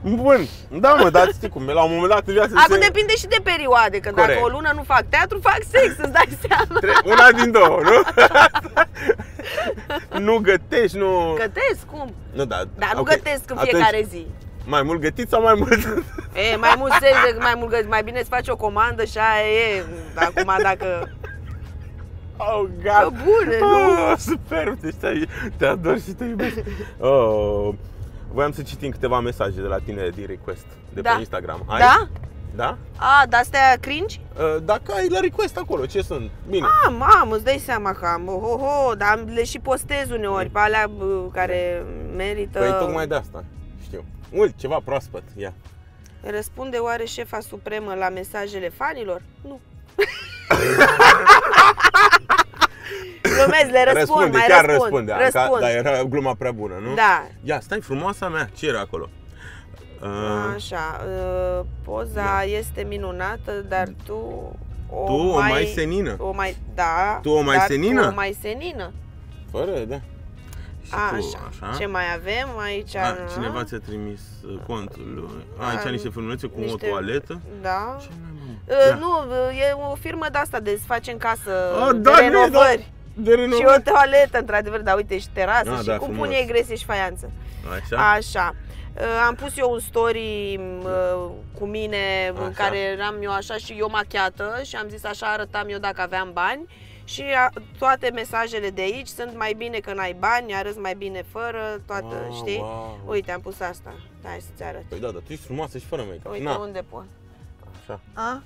Speaker 2: Bun, da mă, dar știi cum, la un moment dat în viață
Speaker 1: Acum
Speaker 2: se...
Speaker 1: depinde și de perioade, că
Speaker 2: Corect.
Speaker 1: dacă o lună nu fac teatru, fac sex, îți dai seama.
Speaker 2: Tre- Una din două, nu? nu gătești, nu...
Speaker 1: Gătesc, cum?
Speaker 2: Nu, da.
Speaker 1: Dar nu
Speaker 2: ok.
Speaker 1: gătesc în
Speaker 2: Atunci,
Speaker 1: fiecare zi.
Speaker 2: Mai mult gătit sau mai mult?
Speaker 1: E, mai mult sex decât mai mult gătesc. Mai bine îți faci o comandă și aia e. Acum dacă...
Speaker 2: Oh,
Speaker 1: Bă,
Speaker 2: God.
Speaker 1: bune, nu?
Speaker 2: Oh, superb, deci te, te ador și te iubesc. Oh. Voiam să citim câteva mesaje de la tine din request, de
Speaker 1: Da.
Speaker 2: pe Instagram. Ai?
Speaker 1: Da?
Speaker 2: Da?
Speaker 1: A, dar astea cringe?
Speaker 2: Uh, Dacă ai la request acolo, ce sunt? Bine.
Speaker 1: A, mamă, îți dai seama că am, oh, oh, oh, dar am- le și postez uneori pe alea bă, care merită.
Speaker 2: Păi tocmai de asta, știu. Mult, ceva proaspăt, ia.
Speaker 1: Răspunde oare șefa supremă la mesajele fanilor? Nu. Glumesc, le răspund,
Speaker 2: răspunde,
Speaker 1: mai
Speaker 2: chiar
Speaker 1: răspund.
Speaker 2: răspunde.
Speaker 1: răspund.
Speaker 2: Ca, dar era gluma prea bună, nu?
Speaker 1: Da,
Speaker 2: Ia, stai, frumoasa mea, ce era acolo? Uh,
Speaker 1: Așa, uh, poza este minunată, dar tu o
Speaker 2: tu o mai senină.
Speaker 1: O mai, da.
Speaker 2: Tu o mai
Speaker 1: dar
Speaker 2: senină?
Speaker 1: Tu o mai senină.
Speaker 2: Fără, da. Și tu,
Speaker 1: Așa.
Speaker 2: așa.
Speaker 1: Ce mai avem aici?
Speaker 2: A,
Speaker 1: nu?
Speaker 2: cineva ți-a trimis uh, contul. A,
Speaker 1: A,
Speaker 2: aici niște filmulețe cu
Speaker 1: niște-
Speaker 2: o toaletă.
Speaker 1: Da.
Speaker 2: Ce mai mă?
Speaker 1: Uh,
Speaker 2: Ia.
Speaker 1: nu, uh, e o firmă de asta de să face în casă
Speaker 2: A,
Speaker 1: de
Speaker 2: da, nu e,
Speaker 1: renovări.
Speaker 2: De
Speaker 1: Și
Speaker 2: renovare.
Speaker 1: o toaletă, într-adevăr, dar uite, și terasă
Speaker 2: Ah,
Speaker 1: și
Speaker 2: da,
Speaker 1: cum
Speaker 2: frumos.
Speaker 1: pune gresie și faianță.
Speaker 2: Așa?
Speaker 1: Așa. Uh, Am pus eu un story uh, cu mine în
Speaker 2: Așa.
Speaker 1: care eram eu așa și eu machiată și am zis așa arătam eu dacă aveam bani și a, toate mesajele de aici sunt mai bine că n-ai bani, arăți mai bine fără, toată,
Speaker 2: Wow,
Speaker 1: știi?
Speaker 2: wow.
Speaker 1: Uite, am pus asta. Hai să-ți arăt.
Speaker 2: Păi da, dar tu ești frumoasă și fără make-up.
Speaker 1: Uite
Speaker 2: Na,
Speaker 1: unde pun.
Speaker 2: Așa,
Speaker 1: A?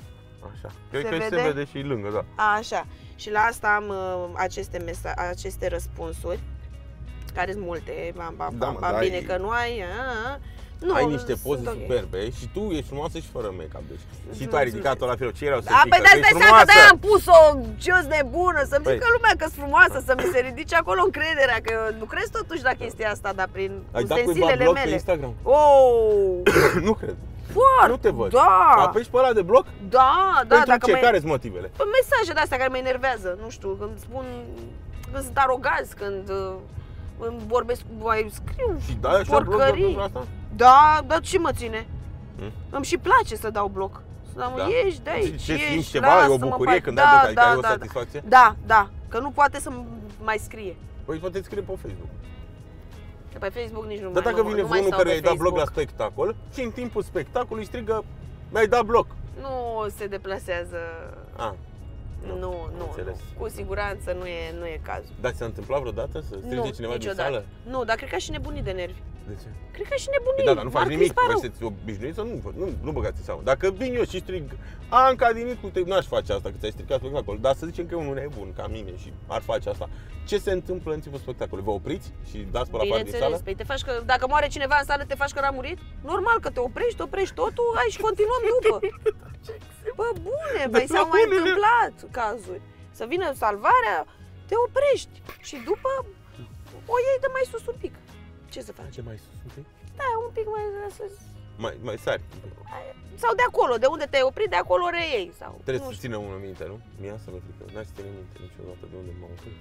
Speaker 2: așa. Cred
Speaker 1: Se
Speaker 2: că se
Speaker 1: vede?
Speaker 2: vede și lângă, da.
Speaker 1: A, așa. Și la asta am uh, aceste, mesa- aceste răspunsuri, care sunt multe, am, am,
Speaker 2: Da,
Speaker 1: am,
Speaker 2: mă,
Speaker 1: am
Speaker 2: dar
Speaker 1: bine
Speaker 2: ai-
Speaker 1: că nu ai. A, a. Nu,
Speaker 2: ai niște
Speaker 1: sunt
Speaker 2: poze
Speaker 1: ok.
Speaker 2: superbe și tu ești frumoasă și fără make-up. Deci. Și tu ai
Speaker 1: Mulțumesc.
Speaker 2: ridicat-o la fel. Ce erau să
Speaker 1: A,
Speaker 2: zic
Speaker 1: păi
Speaker 2: că
Speaker 1: de
Speaker 2: tu
Speaker 1: asta
Speaker 2: ești
Speaker 1: seama că de
Speaker 2: frumoasă?
Speaker 1: am pus-o jos nebună, să-mi
Speaker 2: Păi.
Speaker 1: zică lumea că sunt frumoasă, să mi se ridice acolo încrederea, că eu lucrez totuși la chestia asta, dar prin
Speaker 2: Ai dat cuiva
Speaker 1: ustensilele
Speaker 2: bloc pe
Speaker 1: mele.
Speaker 2: Instagram?
Speaker 1: Oh,
Speaker 2: nu cred.
Speaker 1: Foarte,
Speaker 2: Nu te văd.
Speaker 1: Da,
Speaker 2: Apeși pe ăla de bloc?
Speaker 1: da, da,
Speaker 2: Pentru
Speaker 1: dacă
Speaker 2: ce?
Speaker 1: mai...
Speaker 2: Care sunt motivele?
Speaker 1: Păi mesaje de astea care mă enervează, nu știu, când spun, când sunt arogați, când uh, îmi vorbesc, mai scriu
Speaker 2: Și dai așa bloc doar
Speaker 1: porcării.
Speaker 2: pentru asta?
Speaker 1: Da, dar ce mă ține?
Speaker 2: Hmm?
Speaker 1: Îmi și place să dau bloc. Să dau,
Speaker 2: Da?
Speaker 1: ieși de aici,
Speaker 2: Și ce
Speaker 1: ieși,
Speaker 2: simți ceva? E o
Speaker 1: lasă-mă
Speaker 2: bucurie
Speaker 1: pe-
Speaker 2: când
Speaker 1: da,
Speaker 2: ai bloc? Adică
Speaker 1: da,
Speaker 2: ai o
Speaker 1: da, da.
Speaker 2: satisfacție?
Speaker 1: Da, da, că nu poate să mai scrie.
Speaker 2: Păi poate scrie pe Facebook.
Speaker 1: Că pe Facebook nici nu
Speaker 2: Dar
Speaker 1: mai
Speaker 2: dacă
Speaker 1: nu,
Speaker 2: vine
Speaker 1: nu mai
Speaker 2: vreunul
Speaker 1: stau
Speaker 2: care
Speaker 1: pe
Speaker 2: i-ai dat bloc la
Speaker 1: Facebook.
Speaker 2: spectacol și în timpul spectacolului strigă mi-ai dat bloc.
Speaker 1: Nu se deplasează.
Speaker 2: Ah,
Speaker 1: Nu, nu, nu.
Speaker 2: înțeles.
Speaker 1: Cu siguranță nu e, nu e cazul.
Speaker 2: dar ți s-a întâmplat vreodată să strige
Speaker 1: nu,
Speaker 2: cineva din
Speaker 1: niciodată.
Speaker 2: sală?
Speaker 1: Nu, dar cred că aș și nebunit de nervi.
Speaker 2: De ce?
Speaker 1: Cred că aș și nebunit.
Speaker 2: Păi da, dar nu faci
Speaker 1: Marc
Speaker 2: nimic,
Speaker 1: Risparu.
Speaker 2: voi sunteți obișnuiți să nu, nu, nu băgați în seamă. Dacă vin eu și strig Anca din Nicu, te, n-aș face asta, că ți-ai stricat spectacolul, dar să zicem că e unul nebun ca mine și ar face asta. Ce se întâmplă în timpul spectacolului? Vă opriți și dați pe la afară din sală?
Speaker 1: Bineînțeles, păi te faci că, dacă moare cineva în sală, te faci că a murit? Normal că te oprești, oprești totul, ai și continuăm după. Bă, bune, băi,
Speaker 2: Da,
Speaker 1: s-au mai
Speaker 2: bune.
Speaker 1: întâmplat cazuri. Să vină salvarea, te oprești și după o iei de mai sus un pic. Ce să faci?
Speaker 2: Ce mai sus un pic?
Speaker 1: Da, un pic mai sus.
Speaker 2: Mai, mai sari.
Speaker 1: Sau de acolo, de unde te-ai oprit, de acolo reiei. Sau,
Speaker 2: Trebuie
Speaker 1: nu
Speaker 2: să țină unul minte, nu? Mie asta mi-e frică. N-aș ține minte niciodată de unde m-am oprit.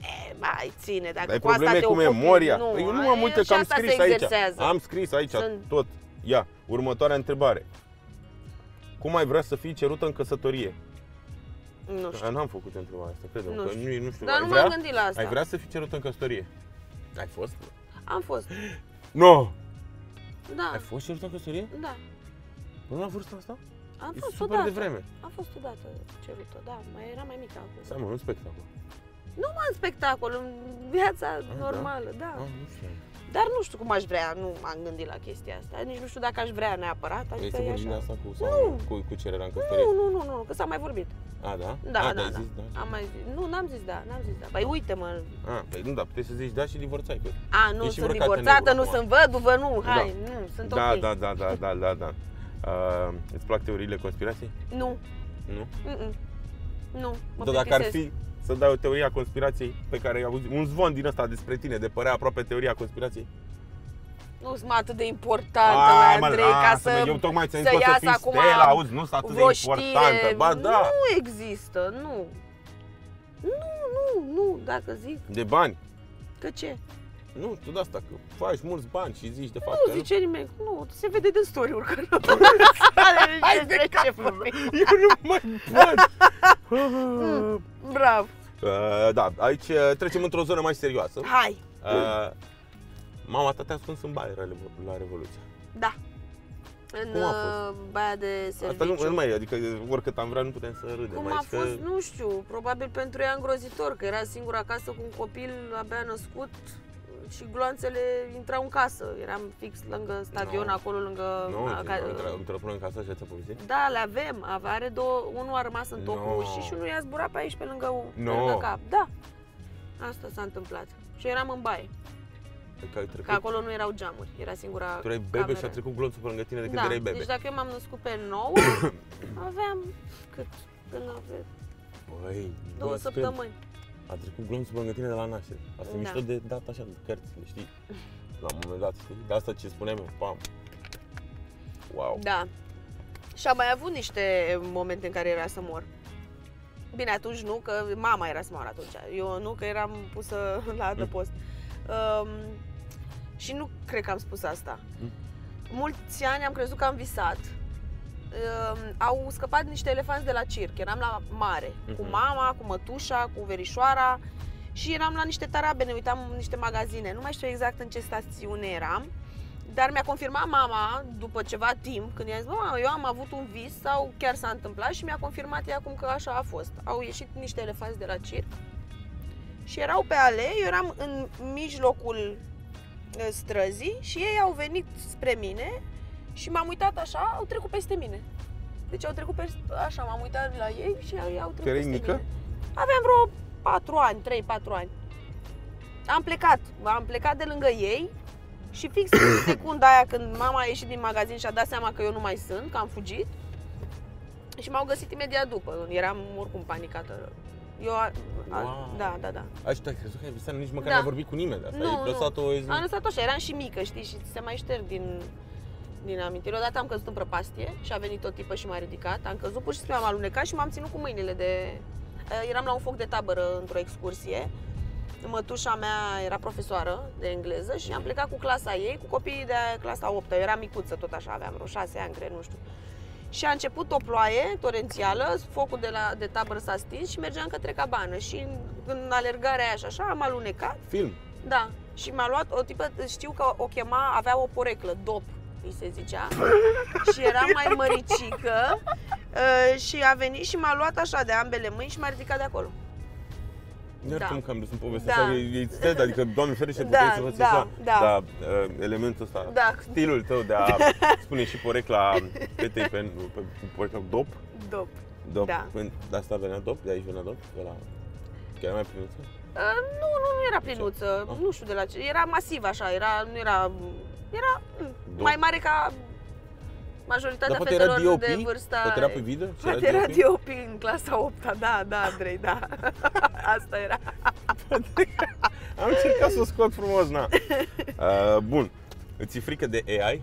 Speaker 1: E, mai ține, dacă
Speaker 2: Ai
Speaker 1: cu asta
Speaker 2: probleme
Speaker 1: te
Speaker 2: cu
Speaker 1: ocupi,
Speaker 2: memoria?
Speaker 1: Nu,
Speaker 2: păi eu nu am
Speaker 1: e-
Speaker 2: uite
Speaker 1: și
Speaker 2: că am
Speaker 1: asta
Speaker 2: scris
Speaker 1: se
Speaker 2: aici.
Speaker 1: exersează.
Speaker 2: Am scris aici
Speaker 1: Sunt-
Speaker 2: tot. Ia, următoarea întrebare. Cum ai vrea să fii cerută în căsătorie?
Speaker 1: Nu știu.
Speaker 2: A, N-am făcut întrebarea asta, cred
Speaker 1: Nu
Speaker 2: că
Speaker 1: știu.
Speaker 2: nu, nu știu.
Speaker 1: Dar
Speaker 2: ai
Speaker 1: nu
Speaker 2: vrea?
Speaker 1: m-am gândit la asta.
Speaker 2: Ai vrea să fii cerută în căsătorie? Ai fost?
Speaker 1: Am fost.
Speaker 2: Nu! No!
Speaker 1: Da.
Speaker 2: Ai fost cerută în căsătorie?
Speaker 1: Da.
Speaker 2: Până la vârsta asta?
Speaker 1: Am
Speaker 2: E
Speaker 1: fost
Speaker 2: super
Speaker 1: odată.
Speaker 2: devreme.
Speaker 1: Am fost odată cerută, da. Mai era mai mică acum.
Speaker 2: Stai mă, un spectacol.
Speaker 1: Nu mă în spectacol, în viața
Speaker 2: da?
Speaker 1: normală, da.
Speaker 2: Ah, nu știu.
Speaker 1: Dar nu știu cum aș vrea, nu m-am gândit la chestia asta. Nici nu știu dacă aș vrea neapărat,
Speaker 2: Vrei
Speaker 1: adică
Speaker 2: să
Speaker 1: e
Speaker 2: vorbim de
Speaker 1: așa.
Speaker 2: asta cu, sau
Speaker 1: Nu.
Speaker 2: cu, cu cererea în căsătorie?
Speaker 1: Nu, nu, nu, nu, că s-a mai vorbit.
Speaker 2: A, da?
Speaker 1: Da,
Speaker 2: A,
Speaker 1: da,
Speaker 2: ai
Speaker 1: da.
Speaker 2: Zis, da?
Speaker 1: Am mai zis. Nu, n-am zis da, n-am zis da. Păi uite-mă.
Speaker 2: A, păi nu, da, puteai să zici da și divorțai. Că...
Speaker 1: A, nu
Speaker 2: Ești
Speaker 1: sunt
Speaker 2: îmbrăcată în
Speaker 1: divorțată,
Speaker 2: negru
Speaker 1: nu
Speaker 2: acum.
Speaker 1: sunt văduvă, nu, hai,
Speaker 2: Da.
Speaker 1: nu, sunt
Speaker 2: Da,
Speaker 1: ok.
Speaker 2: da, da, da, da, da, da. Uh, îți plac teoriile conspirației?
Speaker 1: Nu,
Speaker 2: Nu?
Speaker 1: mm-mm. nu, mă
Speaker 2: Dar dacă ar
Speaker 1: plictisesc.
Speaker 2: fi să dai o teorie a conspirației pe care ai auzit, un zvon din ăsta despre tine, de părea aproape teoria conspirației?
Speaker 1: Nu sunt atât de importantă,
Speaker 2: Ai,
Speaker 1: mă, Andrei, ca
Speaker 2: lasă-mă,
Speaker 1: să,
Speaker 2: Eu tocmai ți-am
Speaker 1: să
Speaker 2: zis că o să
Speaker 1: iasă
Speaker 2: fii
Speaker 1: acum
Speaker 2: Stella, auzi, nu sunt atât de
Speaker 1: vreo
Speaker 2: importantă.
Speaker 1: știre.
Speaker 2: Ba da,
Speaker 1: Nu există, nu. Nu, nu, nu, dacă zic,
Speaker 2: de bani.
Speaker 1: că ce?
Speaker 2: Nu știu de asta, că faci mulți bani și zici de fapt
Speaker 1: Nu
Speaker 2: că
Speaker 1: zice nimeni, nu, se vede din story-uri că nu
Speaker 2: Hai de
Speaker 1: ce
Speaker 2: capul
Speaker 1: vorbi.
Speaker 2: Eu nu mai pot.
Speaker 1: Bravo.
Speaker 2: Uh, da, aici uh, trecem într-o zonă mai serioasă.
Speaker 1: Hai.
Speaker 2: Uh, mama ta te-a ascuns în baie la Revo- la Revoluție.
Speaker 1: Da. În
Speaker 2: Cum a fost?
Speaker 1: uh, baia de
Speaker 2: Asta nu,
Speaker 1: serviciu.
Speaker 2: nu mai, adică oricât am vrea nu putem să râdem
Speaker 1: Cum
Speaker 2: aici.
Speaker 1: a fost, nu știu, probabil pentru ea îngrozitor, că era singura acasă cu un copil abia născut și gloanțele intrau în casă. Eram fix lângă stadion,
Speaker 2: No.
Speaker 1: acolo lângă...
Speaker 2: Nu,
Speaker 1: a- ca-
Speaker 2: îmi trebuie în casă și ți-a povestit?
Speaker 1: Da, le avem. Ave- Are două, unul a rămas în tocul
Speaker 2: No.
Speaker 1: ușii și unul i-a zburat pe aici, pe lângă, pe
Speaker 2: No.
Speaker 1: lângă cap. Da, asta s-a întâmplat. Și eu eram în baie,
Speaker 2: Că ai trecut,
Speaker 1: că acolo nu erau geamuri, era singura
Speaker 2: tu erai bebe
Speaker 1: cameră.
Speaker 2: și a trecut glonțul pe lângă tine de când
Speaker 1: da,
Speaker 2: erai bebe.
Speaker 1: deci dacă eu m-am născut pe 9, aveam cât? Când aveam
Speaker 2: Băi,
Speaker 1: două
Speaker 2: bă,
Speaker 1: săptămâni.
Speaker 2: A trecut glonțul pe lângă tine de la naștere. Asta e
Speaker 1: Da.
Speaker 2: mișto de dat așa, de cărți, le știi? La un moment dat, știi? De asta ce spuneam eu, pam. Wow.
Speaker 1: Da. Și am mai avut niște momente în care era să mor. Bine, atunci nu, că mama era să moară atunci. Eu nu, că eram pusă la adăpost. Um, și nu cred că am spus asta.
Speaker 2: Mm.
Speaker 1: Mulți ani am crezut că am visat. Um, au scăpat niște elefanți de la circ. Eram la mare, cu
Speaker 2: Mhm.
Speaker 1: mama, cu mătușa, cu verișoara și eram la niște tarabe, ne uitam în niște magazine. Nu mai știu exact în ce stațiune eram, dar mi-a confirmat mama după ceva timp, când i-a zis, mama, eu am avut un vis sau chiar s-a întâmplat și mi-a confirmat ea acum că așa a fost. Au ieșit niște elefanți de la circ și erau pe alee, eu eram în mijlocul uh, străzii și ei au venit spre mine și m-am uitat așa, au trecut peste mine. Deci au trecut peste, așa, m-am uitat la ei și ei au trecut
Speaker 2: erai
Speaker 1: peste
Speaker 2: mică?
Speaker 1: mine. Aveam vreo 4 ani, 3-4 ani. Am plecat, am plecat de lângă ei și fix în secunda aia când mama a ieșit din magazin și a dat seama că eu nu mai sunt, că am fugit și m-au găsit imediat după. Eram oricum panicată. Eu, a, a,
Speaker 2: Wow.
Speaker 1: da, da, da.
Speaker 2: A, și tu ai crezut că ai visat, nici măcar
Speaker 1: Da.
Speaker 2: n-ai vorbit cu nimeni de asta.
Speaker 1: Nu,
Speaker 2: ai
Speaker 1: nu.
Speaker 2: lăsat-o zi...
Speaker 1: Am lăsat așa, eram și mică, știi, și ți se mai șterg din, din amintiri. Odată am căzut în prăpastie și a venit o tipă și m-a ridicat. Am căzut, pur și simplu am alunecat și m-am ținut cu mâinile de... Eh, Eram la un foc de tabără într-o excursie. Mătușa mea era profesoară de engleză și am plecat cu clasa ei, cu copiii de clasa 8 Eu eram micuță, tot așa, aveam vreo 6 ani, cred, nu știu. Și a început o ploaie torențială, focul de, la, de tabără s-a stins și mergeam către cabană. Și în, în alergarea aia și așa am alunecat
Speaker 2: Film.
Speaker 1: da, și m-a luat o tipă, știu că o chema, avea o poreclă, dop, îi se zicea, și era mai măricică uh, și a venit și m-a luat așa de ambele mâini și m-a ridicat de acolo.
Speaker 2: Iar
Speaker 1: Da.
Speaker 2: cum că am dus în povestea
Speaker 1: Da.
Speaker 2: asta, e, e sted, adică, doamne ferește,
Speaker 1: Da,
Speaker 2: puteai să faci
Speaker 1: da,
Speaker 2: așa.
Speaker 1: da.
Speaker 2: Dar uh, elementul ăsta,
Speaker 1: Da,
Speaker 2: stilul tău de a spune și porecla fetei pe, pe, cu porecla dop,
Speaker 1: dop.
Speaker 2: dop,
Speaker 1: Da.
Speaker 2: Păi, de asta venea dop, de aici venea dop, de la... Chiar mai plinuță?
Speaker 1: Uh, nu, nu, nu era plinuță,
Speaker 2: Ah.
Speaker 1: nu știu de la ce, era masiv așa, era, nu era, era mm,
Speaker 2: Dop.
Speaker 1: mai mare ca majoritatea
Speaker 2: Dar poate era
Speaker 1: fetelor
Speaker 2: DOP?
Speaker 1: de vârsta.
Speaker 2: Poate era pe video? Și
Speaker 1: Poate era DOP în clasa 8 da, da, Andrei, da. Asta era.
Speaker 2: Am încercat să o scot frumos, na. Uh, bun. Îți e frică de AI?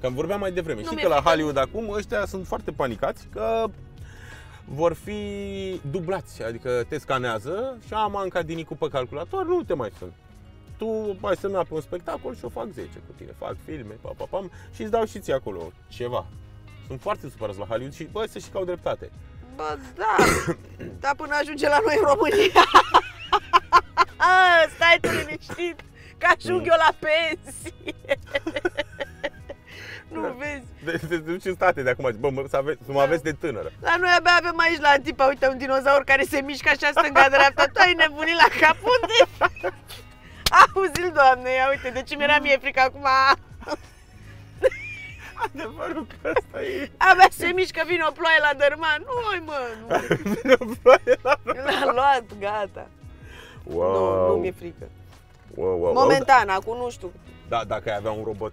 Speaker 2: Cam vorbeam mai devreme.
Speaker 1: Nu
Speaker 2: Știi
Speaker 1: mi-e
Speaker 2: că la
Speaker 1: frică.
Speaker 2: Hollywood acum ăștia sunt foarte panicați că vor fi dublați, adică te scanează și am Anca Dinicu pe calculator, nu te mai sun. Tu mai semna pe un spectacol și o fac 10 cu tine, fac filme, pa, pa, pam, și îți dau și ție acolo ceva. Sunt foarte supărați la Hollywood și, bă, să și cau dreptate.
Speaker 1: Bă, da, dar până ajunge la noi în România. Stai tu liniștit, că ajung
Speaker 2: Mm.
Speaker 1: eu la pensie. nu
Speaker 2: Da.
Speaker 1: vezi?
Speaker 2: De, de, te duci în state de acum, zici, bă, mă, să, ave, să mă
Speaker 1: Da.
Speaker 2: aveți de tânără.
Speaker 1: La noi abia avem aici la Antipa, uite, un dinozaur care se mișcă așa stânga-dreapta. Tu ai nebunit la cap, unde? Auzi-l, doamne, ia uite, de ce mi-era mie frică acum?
Speaker 2: Adevărul că asta e.
Speaker 1: Abia se mișcă, vine o ploaie la dărman. Nu, mă, nu.
Speaker 2: Vine o ploaie la
Speaker 1: L-a luat, gata.
Speaker 2: Wow.
Speaker 1: Nu, nu mi-e frică.
Speaker 2: Wow, wow,
Speaker 1: Momentan, acum nu știu.
Speaker 2: Da, dacă ai avea un robot,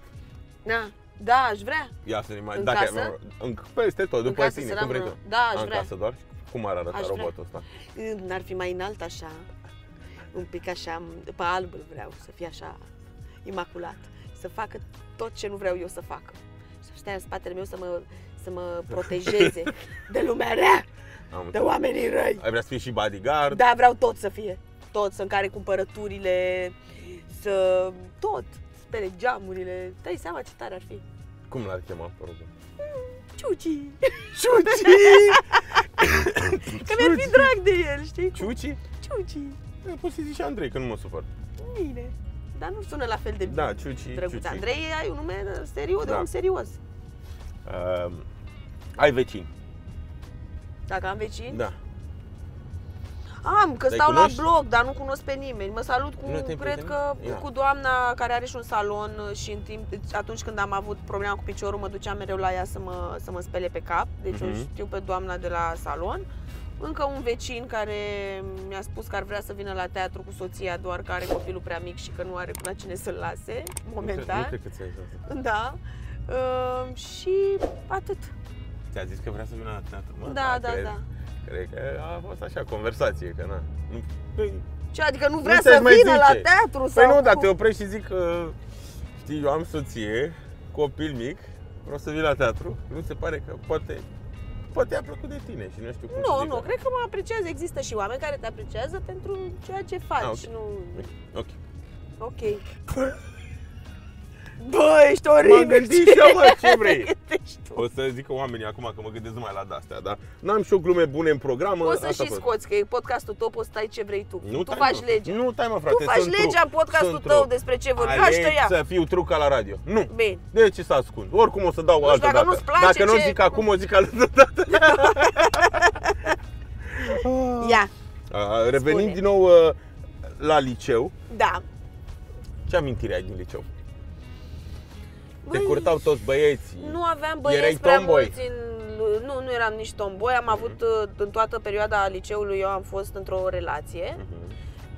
Speaker 1: Da, da, aș vrea.
Speaker 2: ia să ne mai...
Speaker 1: În
Speaker 2: dacă
Speaker 1: casă?
Speaker 2: Ai avea, în, peste tot, după
Speaker 1: casă
Speaker 2: tine,
Speaker 1: să
Speaker 2: cum vrei
Speaker 1: rămână.
Speaker 2: tu.
Speaker 1: Da, aș
Speaker 2: Aș, în
Speaker 1: vrea.
Speaker 2: casă doar? Cum ar arăta
Speaker 1: Aș vrea.
Speaker 2: robotul ăsta?
Speaker 1: N-ar fi mai înalt așa, un pic așa, pe alb îl vreau, să fie așa imaculat, să facă tot ce nu vreau eu să facă. Să stea în spatele meu să mă, să mă protejeze de lumea rea,
Speaker 2: Am
Speaker 1: de
Speaker 2: înțeles.
Speaker 1: oamenii răi.
Speaker 2: Ai vrea să fii și bodyguard?
Speaker 1: Da, vreau tot să fie. Tot, să încare cumpărăturile, să... tot. Spele geamurile. Dai seama ce tare ar fi.
Speaker 2: Cum l-ar chema pe robot?
Speaker 1: Ciuci!
Speaker 2: Ciuci!
Speaker 1: Că mi-ar fi drag de el, știi?
Speaker 2: Ciuci?
Speaker 1: Ciuci!
Speaker 2: E, Poți să zici și Andrei, că nu mă supăr.
Speaker 1: Bine. Dar nu sună la fel de bine.
Speaker 2: Da, Ciuci,
Speaker 1: Drăguț.
Speaker 2: Ciuci.
Speaker 1: Andrei ai un nume serios, de
Speaker 2: Da.
Speaker 1: om serios.
Speaker 2: Uh, ai vecini.
Speaker 1: Dacă am vecini?
Speaker 2: Da.
Speaker 1: Am, că
Speaker 2: Dar-i
Speaker 1: stau
Speaker 2: cunoști?
Speaker 1: la blog, dar nu cunosc pe nimeni. Mă salut cu,
Speaker 2: Nu te-ai
Speaker 1: cred că,
Speaker 2: prietenit? Ia.
Speaker 1: cu doamna care are și un salon și în timp, deci atunci când am avut problema cu piciorul, mă duceam mereu la ea să mă, să mă spele pe cap. Deci o
Speaker 2: Mhm.
Speaker 1: știu pe doamna de la salon. Încă un vecin care mi-a spus că ar vrea să vină la teatru cu soția, doar că are copilul prea mic și că nu are la cine să-l lase,
Speaker 2: Nu,
Speaker 1: momentan.
Speaker 2: cred că ți-ai zis asta.
Speaker 1: Da. Uh, și atât.
Speaker 2: Ți-a zis că vrea să vină la teatru? Mă,
Speaker 1: Da, da,
Speaker 2: cred,
Speaker 1: da.
Speaker 2: Cred că a fost așa, conversație, că na. Nu, păi,
Speaker 1: Ce adică nu vrea
Speaker 2: Nu
Speaker 1: să
Speaker 2: ți-aș mai
Speaker 1: vină la
Speaker 2: zice.
Speaker 1: teatru sau
Speaker 2: păi nu, dar
Speaker 1: cum?
Speaker 2: te oprești și zic că, știi, eu am soție, copil mic, vreau să vin la teatru. Nu se pare că poate, poate a plăcut de tine și nu știu cum să
Speaker 1: Nu,
Speaker 2: zic
Speaker 1: nu,
Speaker 2: că-
Speaker 1: cred că mă apreciază. Există și oameni care te apreciază pentru ceea ce faci.
Speaker 2: Ah, ok.
Speaker 1: Nu...
Speaker 2: Ok.
Speaker 1: Ok. Bă, ești
Speaker 2: M-am
Speaker 1: oribil.
Speaker 2: gândit și eu, mă, ce vrei?
Speaker 1: Gândești tu.
Speaker 2: O să zică oamenii acum că mă gândesc numai la de-astea, dar n-am și eu glume bune în program.
Speaker 1: Poți să
Speaker 2: asta
Speaker 1: și
Speaker 2: pot.
Speaker 1: scoți, că e podcastul tău, poți să stai ce vrei tu.
Speaker 2: Nu
Speaker 1: tu
Speaker 2: tai,
Speaker 1: faci
Speaker 2: mă.
Speaker 1: legea.
Speaker 2: Nu, tai mă, frate,
Speaker 1: tu faci
Speaker 2: sunt
Speaker 1: legea
Speaker 2: truc.
Speaker 1: în podcastul
Speaker 2: Sunt
Speaker 1: tău
Speaker 2: truc.
Speaker 1: despre ce vorbești.
Speaker 2: Aleg
Speaker 1: Așa ea.
Speaker 2: să fiu truc ca la radio. Nu.
Speaker 1: Bine.
Speaker 2: De ce să ascund? Oricum o să dau
Speaker 1: Nu știu,
Speaker 2: altă
Speaker 1: dacă
Speaker 2: dată.
Speaker 1: nu-ți place
Speaker 2: dacă nu
Speaker 1: ce-
Speaker 2: zic acum, o zic altă dată.
Speaker 1: Ia.
Speaker 2: A, Revenind
Speaker 1: Spune.
Speaker 2: din nou uh, la liceu,
Speaker 1: Da.
Speaker 2: ce amintire ai din liceu? Te
Speaker 1: Băi,
Speaker 2: curtau toți băieții.
Speaker 1: Nu aveam băieți
Speaker 2: Erai
Speaker 1: prea
Speaker 2: tomboy.
Speaker 1: mulți în... Nu, nu eram nici tomboy. Am avut uh, în toată perioada liceului, eu am fost într-o relație.
Speaker 2: Mhm.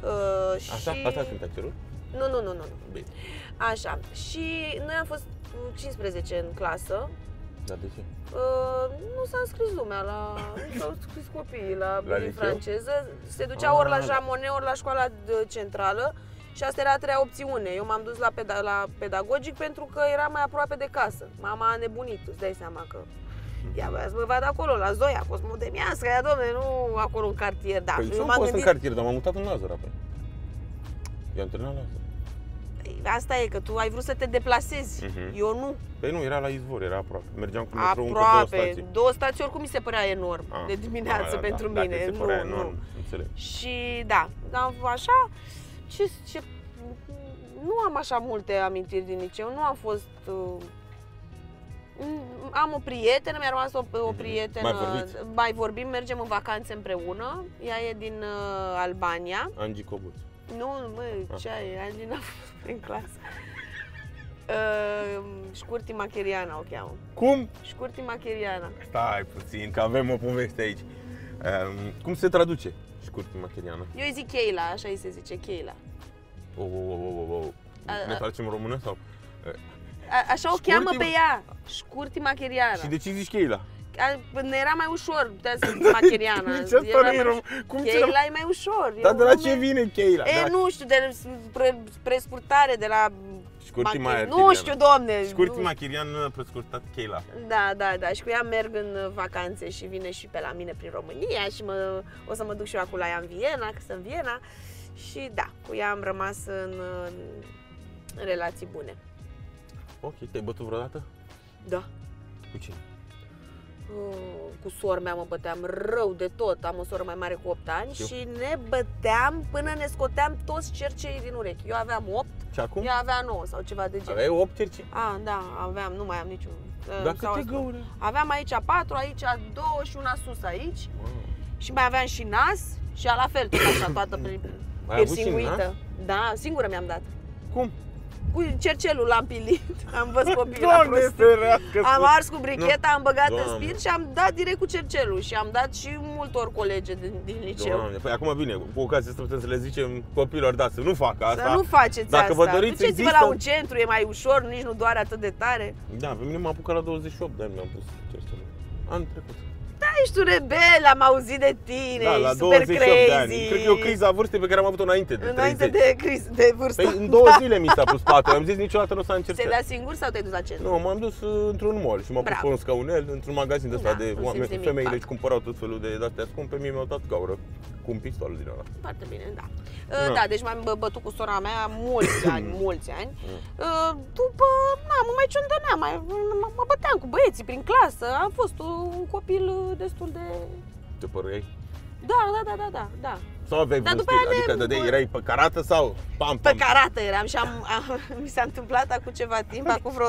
Speaker 1: Uh, și...
Speaker 2: Așa? Asta când te-a cerut?
Speaker 1: Nu, nu, nu, nu. nu.
Speaker 2: Bine.
Speaker 1: Așa. Și noi am fost uh, 15 în clasă.
Speaker 2: Dar de ce?
Speaker 1: Uh, nu s-a înscris lumea la... Nu s-au înscris copiii la,
Speaker 2: La
Speaker 1: la
Speaker 2: liceu?
Speaker 1: franceză. Se duceau ori la
Speaker 2: Ah, da.
Speaker 1: Jamone, ori la școala de- centrală. Și asta era a treia opțiune. Eu m-am dus la, peda- la pedagogic pentru că era mai aproape de casă. Mama a nebunit, îți dai seama că... Ia voia să mă vad acolo, la Zoia, Cosmodemiască, ia domne, nu acolo în cartier, da.
Speaker 2: Păi și
Speaker 1: eu
Speaker 2: eu am
Speaker 1: m-am
Speaker 2: fost
Speaker 1: gândit,
Speaker 2: în cartier, dar m-am mutat în Lazăr apoi. Eu am terminat Lazăr.
Speaker 1: asta e, că tu ai vrut să te deplasezi.
Speaker 2: Mhm.
Speaker 1: Eu nu.
Speaker 2: Păi nu, era la izvor, era aproape. Mergeam cu metrou încă două
Speaker 1: Aproape.
Speaker 2: stații.
Speaker 1: Două stații oricum mi se părea enorm
Speaker 2: Ah,
Speaker 1: de dimineață
Speaker 2: da,
Speaker 1: pentru
Speaker 2: da,
Speaker 1: mine.
Speaker 2: Dacă se
Speaker 1: nu,
Speaker 2: părea
Speaker 1: nu.
Speaker 2: enorm, înțeleg.
Speaker 1: Și da, am așa, ce, ce, nu am așa multe amintiri din liceu, nu am fost... Uh, m- am o prietenă, mi-a rămas o, o
Speaker 2: Mhm.
Speaker 1: prietenă,
Speaker 2: Mai vorbiți?
Speaker 1: mai vorbim, mergem în vacanțe împreună, ea e din uh, Albania,
Speaker 2: Angie Cobuț.
Speaker 1: nu, măi,
Speaker 2: Ah.
Speaker 1: ce ai, Angina a fost prin clasă. Uh, Șcurti Macheriana o cheamă.
Speaker 2: Cum?
Speaker 1: Șcurti Macheriana.
Speaker 2: Stai puțin, că avem o poveste aici. Um, cum se traduce șcurti macheriană?
Speaker 1: Eu îi zic Cheila, așa îi se zice Cheila.
Speaker 2: O, o, o, o, o, o.
Speaker 1: A-
Speaker 2: Ne
Speaker 1: a-
Speaker 2: tragem în română sau?
Speaker 1: A, așa o
Speaker 2: Șcurti-
Speaker 1: cheamă pe ea, Șcurti Macheriana.
Speaker 2: Și de ce zici Cheila?
Speaker 1: A- Ne era mai ușor, putea să zic Macheriana.
Speaker 2: Nici asta
Speaker 1: Era
Speaker 2: nu e
Speaker 1: mai-
Speaker 2: rom- Cum ți
Speaker 1: Cheila e mai ușor. e
Speaker 2: Dar
Speaker 1: un
Speaker 2: de la
Speaker 1: nume-
Speaker 2: ce vine Cheila?
Speaker 1: E,
Speaker 2: De la-
Speaker 1: nu știu, de pre, prescurtare de la...
Speaker 2: Șcurti
Speaker 1: Machi-
Speaker 2: mai
Speaker 1: Nu știu, domne.
Speaker 2: Șcurti
Speaker 1: nu-
Speaker 2: macherian prescurtat Cheila.
Speaker 1: Da, da, da. Și cu ea merg în uh, vacanțe și vine și pe la mine prin România și mă, o să mă duc și eu acum la ea în Viena, că sunt în Viena. Și da, cu ea am rămas în, în, în relații bune.
Speaker 2: Ok, te-ai bătut vreodată?
Speaker 1: Da.
Speaker 2: Cu cine?
Speaker 1: uh, cu sora mea mă băteam rău de tot. Am o soră mai mare cu 8 ani
Speaker 2: Știu.
Speaker 1: și ne băteam până ne scoteam toți cerceii din urechi. Eu aveam 8,
Speaker 2: Și acum?
Speaker 1: ea avea 9 sau ceva de genul.
Speaker 2: Aveai 8 cerci?
Speaker 1: A, da, aveam, nu mai am niciun. uh,
Speaker 2: Dar
Speaker 1: sau
Speaker 2: câte
Speaker 1: ascult.
Speaker 2: găuri?
Speaker 1: Aveam aici 4, aici 2 și una sus aici. Și mai aveam și nas și ea la fel, tot așa, toată prin
Speaker 2: Ai avut și
Speaker 1: piercinguită. Da, singură mi-am dat.
Speaker 2: Cum?
Speaker 1: Cu cercelul l-am pilit, am văzut copiii la
Speaker 2: Doamne
Speaker 1: prost.
Speaker 2: ferească!
Speaker 1: Am ars cu bricheta, am băgat în
Speaker 2: Doamne.
Speaker 1: spirit și am dat direct cu cercelul și am dat și multor colege din, din liceu.
Speaker 2: Doamne, păi acum bine, cu ocazia asta putem să le zicem copiilor, da, să nu facă asta.
Speaker 1: Să nu faceți
Speaker 2: Dacă
Speaker 1: asta.
Speaker 2: vă doriți,
Speaker 1: Duceți-vă
Speaker 2: există-
Speaker 1: la un centru, e mai ușor, nici nu doare atât de tare.
Speaker 2: Da, pe mine m-a apucat la 28 de ani, mi-am pus cercele. Anul trecut.
Speaker 1: Da, ești un rebel, am auzit de tine,
Speaker 2: Da, la
Speaker 1: ești super
Speaker 2: 28
Speaker 1: crazy.
Speaker 2: de ani. Cred că e o criză a vârstei pe care am avut-o înainte de
Speaker 1: Înainte
Speaker 2: 30.
Speaker 1: de, criz, de vârstă.
Speaker 2: Păi în două zile mi s-a pus patul, am zis niciodată nu o să încerc.
Speaker 1: Ți-ai dat singur sau te-ai dus la centru?
Speaker 2: Nu, m-am dus uh, într-un mall și m-am pus
Speaker 1: Bravo.
Speaker 2: pe un scaunel, într-un magazin de ăsta
Speaker 1: Da,
Speaker 2: de
Speaker 1: un simț
Speaker 2: oameni,
Speaker 1: de mic
Speaker 2: femeile
Speaker 1: pac.
Speaker 2: își cumpărau tot felul de astea scumpe, mie mi-au dat gaură cu un pistol din ăla.
Speaker 1: Foarte bine, da.
Speaker 2: Da.
Speaker 1: Da, da deci m-am bă- bătut cu sora mea mulți ani, mulți ani.
Speaker 2: Mm.
Speaker 1: Uh, După, na, mă mai ciondăneam, mai, mă, mă băteam cu băieții prin clasă. Am fost un copil uh, destul de...
Speaker 2: Te păruiai?
Speaker 1: Da, da, da, da, da, da.
Speaker 2: Sau aveai
Speaker 1: Dar
Speaker 2: vreun
Speaker 1: după
Speaker 2: stil?
Speaker 1: aia ne-
Speaker 2: Adică dădeai, erai pe carată sau pam,
Speaker 1: Pe
Speaker 2: pam?
Speaker 1: carată eram și am, am, mi s-a întâmplat acum ceva timp, acum vreo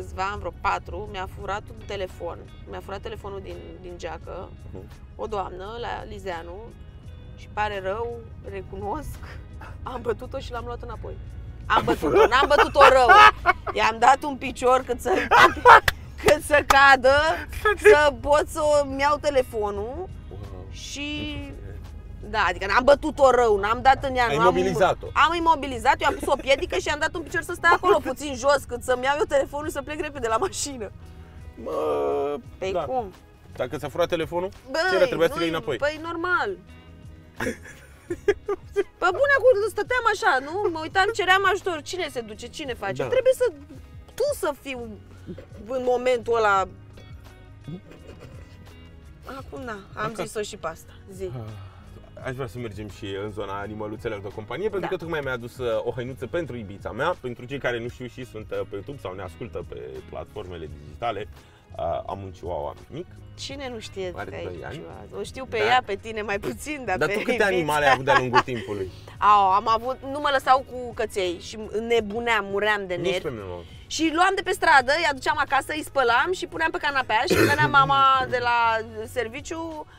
Speaker 1: câțiva ani, vreo patru, mi-a furat un telefon. Mi-a furat telefonul din, din geacă,
Speaker 2: Mhm.
Speaker 1: o doamnă la Lizeanu și pare rău, recunosc, am bătut-o și l-am luat înapoi. Am bătut-o, n-am bătut-o rău. I-am dat un picior cât să, cât să cadă, să pot să-mi iau telefonul
Speaker 2: Wow.
Speaker 1: și da, adică n-am bătut-o rău, n-am dat în ea.
Speaker 2: Ai
Speaker 1: nu am-
Speaker 2: imobilizat-o.
Speaker 1: Am imobilizat, eu am pus o piedică și am dat un picior să stea acolo puțin jos, cât să-mi iau eu telefonul și să plec repede la mașină.
Speaker 2: Mă,
Speaker 1: Păi
Speaker 2: da.
Speaker 1: cum?
Speaker 2: Dacă ți-a furat telefonul,
Speaker 1: Băi,
Speaker 2: ce era, trebuia să le iei
Speaker 1: nu-i-
Speaker 2: înapoi.
Speaker 1: Păi normal. Pe bune, acum stăteam așa, nu? Mă uitam, ceream ajutor. Cine se duce? Cine face?
Speaker 2: Da.
Speaker 1: Trebuie să tu să fiu în momentul ăla. Acum, da, am
Speaker 2: Acasă.
Speaker 1: zis-o și pe asta. Zi.
Speaker 2: Aș vrea să mergem și în zona animăluțelor de companie, pentru
Speaker 1: Da.
Speaker 2: că tocmai mi-a adus uh, o hăinuță pentru ibița mea. Pentru cei care nu știu și sunt uh, pe YouTube sau ne ascultă pe platformele digitale, uh, am un chihuahua mic.
Speaker 1: Cine nu știe
Speaker 2: Are
Speaker 1: că ai
Speaker 2: doi ani.
Speaker 1: ceva? O știu pe
Speaker 2: Da.
Speaker 1: ea, pe tine mai puțin, dar,
Speaker 2: Dar
Speaker 1: pe
Speaker 2: tu câte
Speaker 1: Ibiza-
Speaker 2: animale ai avut de-a lungul timpului?
Speaker 1: Au, am avut, nu mă lăsau cu căței și nebuneam, muream de
Speaker 2: Nici pe
Speaker 1: nervi.
Speaker 2: mine nu.
Speaker 1: Și luam de pe stradă, îi aduceam acasă, îi spălam și puneam pe canapea și venea mama de la serviciu, uh,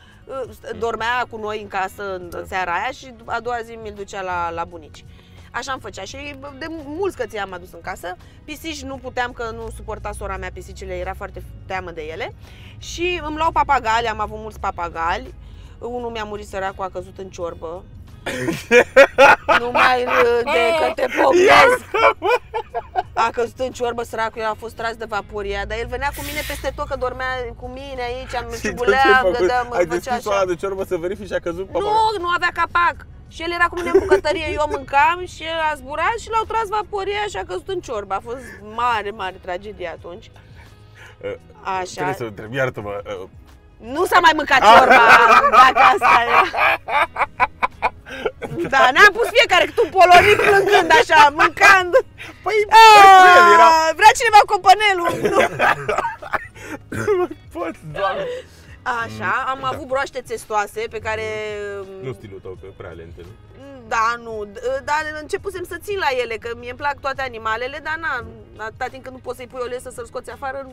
Speaker 1: dormea cu noi în casă în
Speaker 2: Da.
Speaker 1: seara aia și a doua zi mi-l ducea la, la bunici. Așa am făcea și de mulți căței am adus în casă. Pisici nu puteam că nu suporta sora mea pisicile, era foarte teamă de ele. Și îmi luau papagali, am avut mulți papagali. Unul mi-a murit săracul, a căzut în ciorbă. Nu mai râde că te pocnesc. A căzut în ciorbă săracul, el a fost tras de vaporia, dar el venea cu mine peste tot, că dormea cu mine aici, am
Speaker 2: Și tu ce
Speaker 1: ciubuleam,
Speaker 2: ai făcut?
Speaker 1: dădeam,
Speaker 2: Ai
Speaker 1: îmi făcea
Speaker 2: deschis
Speaker 1: așa.
Speaker 2: oala de ciorbă să verifici și a căzut papa?
Speaker 1: Nu, nu avea capac. Și el era cu mine în bucătărie, eu mâncam și el a zburat și l-au tras vaporia și a căzut în ciorbă. A fost mare, mare tragedie atunci.
Speaker 2: Uh,
Speaker 1: Așa.
Speaker 2: Trebuie să întreb, iartă-mă, uh,
Speaker 1: Nu s-a mai mâncat ciorba, dacă asta e. Da, ne-am pus fiecare cât un polonic plângând așa, mâncând.
Speaker 2: Păi,
Speaker 1: Ah,
Speaker 2: păi, el era...
Speaker 1: Vrea cineva copănelul. Nu.
Speaker 2: Nu pot, doamne.
Speaker 1: Așa, am avut broaște testoase pe care...
Speaker 2: Nu stilul tău, că prea lente, nu?
Speaker 1: Da, nu, d- dar începusem să țin la ele, că mie îmi plac toate animalele, dar na, atâta timp când nu poți să-i pui o lesă să-l scoți afară,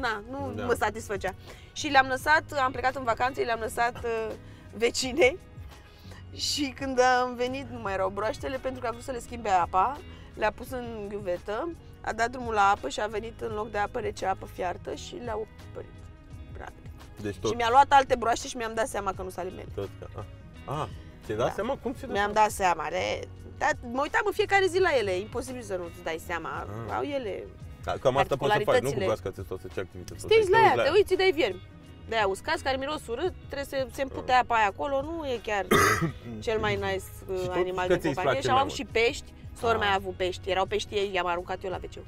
Speaker 1: na, nu
Speaker 2: Da.
Speaker 1: mă satisfăcea. Și le-am lăsat, am plecat în vacanțe, le-am lăsat uh, vecinei și când am venit nu mai erau broaștele pentru că a vrut să le schimbe apa, le-a pus în ghiuvetă, a dat drumul la apă și a venit în loc de apă rece, apă fiartă și le-a oprit. Practic.
Speaker 2: Deci tot,
Speaker 1: Și mi-a luat alte broaște și mi-am dat seama că nu sunt ale mele.
Speaker 2: tot, a, a, ți-ai dat
Speaker 1: Da.
Speaker 2: seama? Cum ți-ai dat
Speaker 1: Mi-am dat seama, de, da, mă uitam în fiecare zi la ele, e imposibil să nu-ți dai seama,
Speaker 2: Ah.
Speaker 1: au ele.
Speaker 2: Da, cam asta poți să faci, nu cu
Speaker 1: particularitățile.
Speaker 2: broasca testoasă, ce activități poți
Speaker 1: Stingi
Speaker 2: să
Speaker 1: la
Speaker 2: ai,
Speaker 1: ea, te uiți, îi dai viermi. De aia uscați care miros urât, trebuie să se împute apa aia acolo, nu e chiar cel mai nice uh,
Speaker 2: tot
Speaker 1: animal de
Speaker 2: căței îți
Speaker 1: companie.
Speaker 2: plac
Speaker 1: Și
Speaker 2: cel
Speaker 1: am
Speaker 2: mai
Speaker 1: avut și pești, sora
Speaker 2: Ah.
Speaker 1: mea a avut pești, erau pești ei, i-am aruncat eu la wc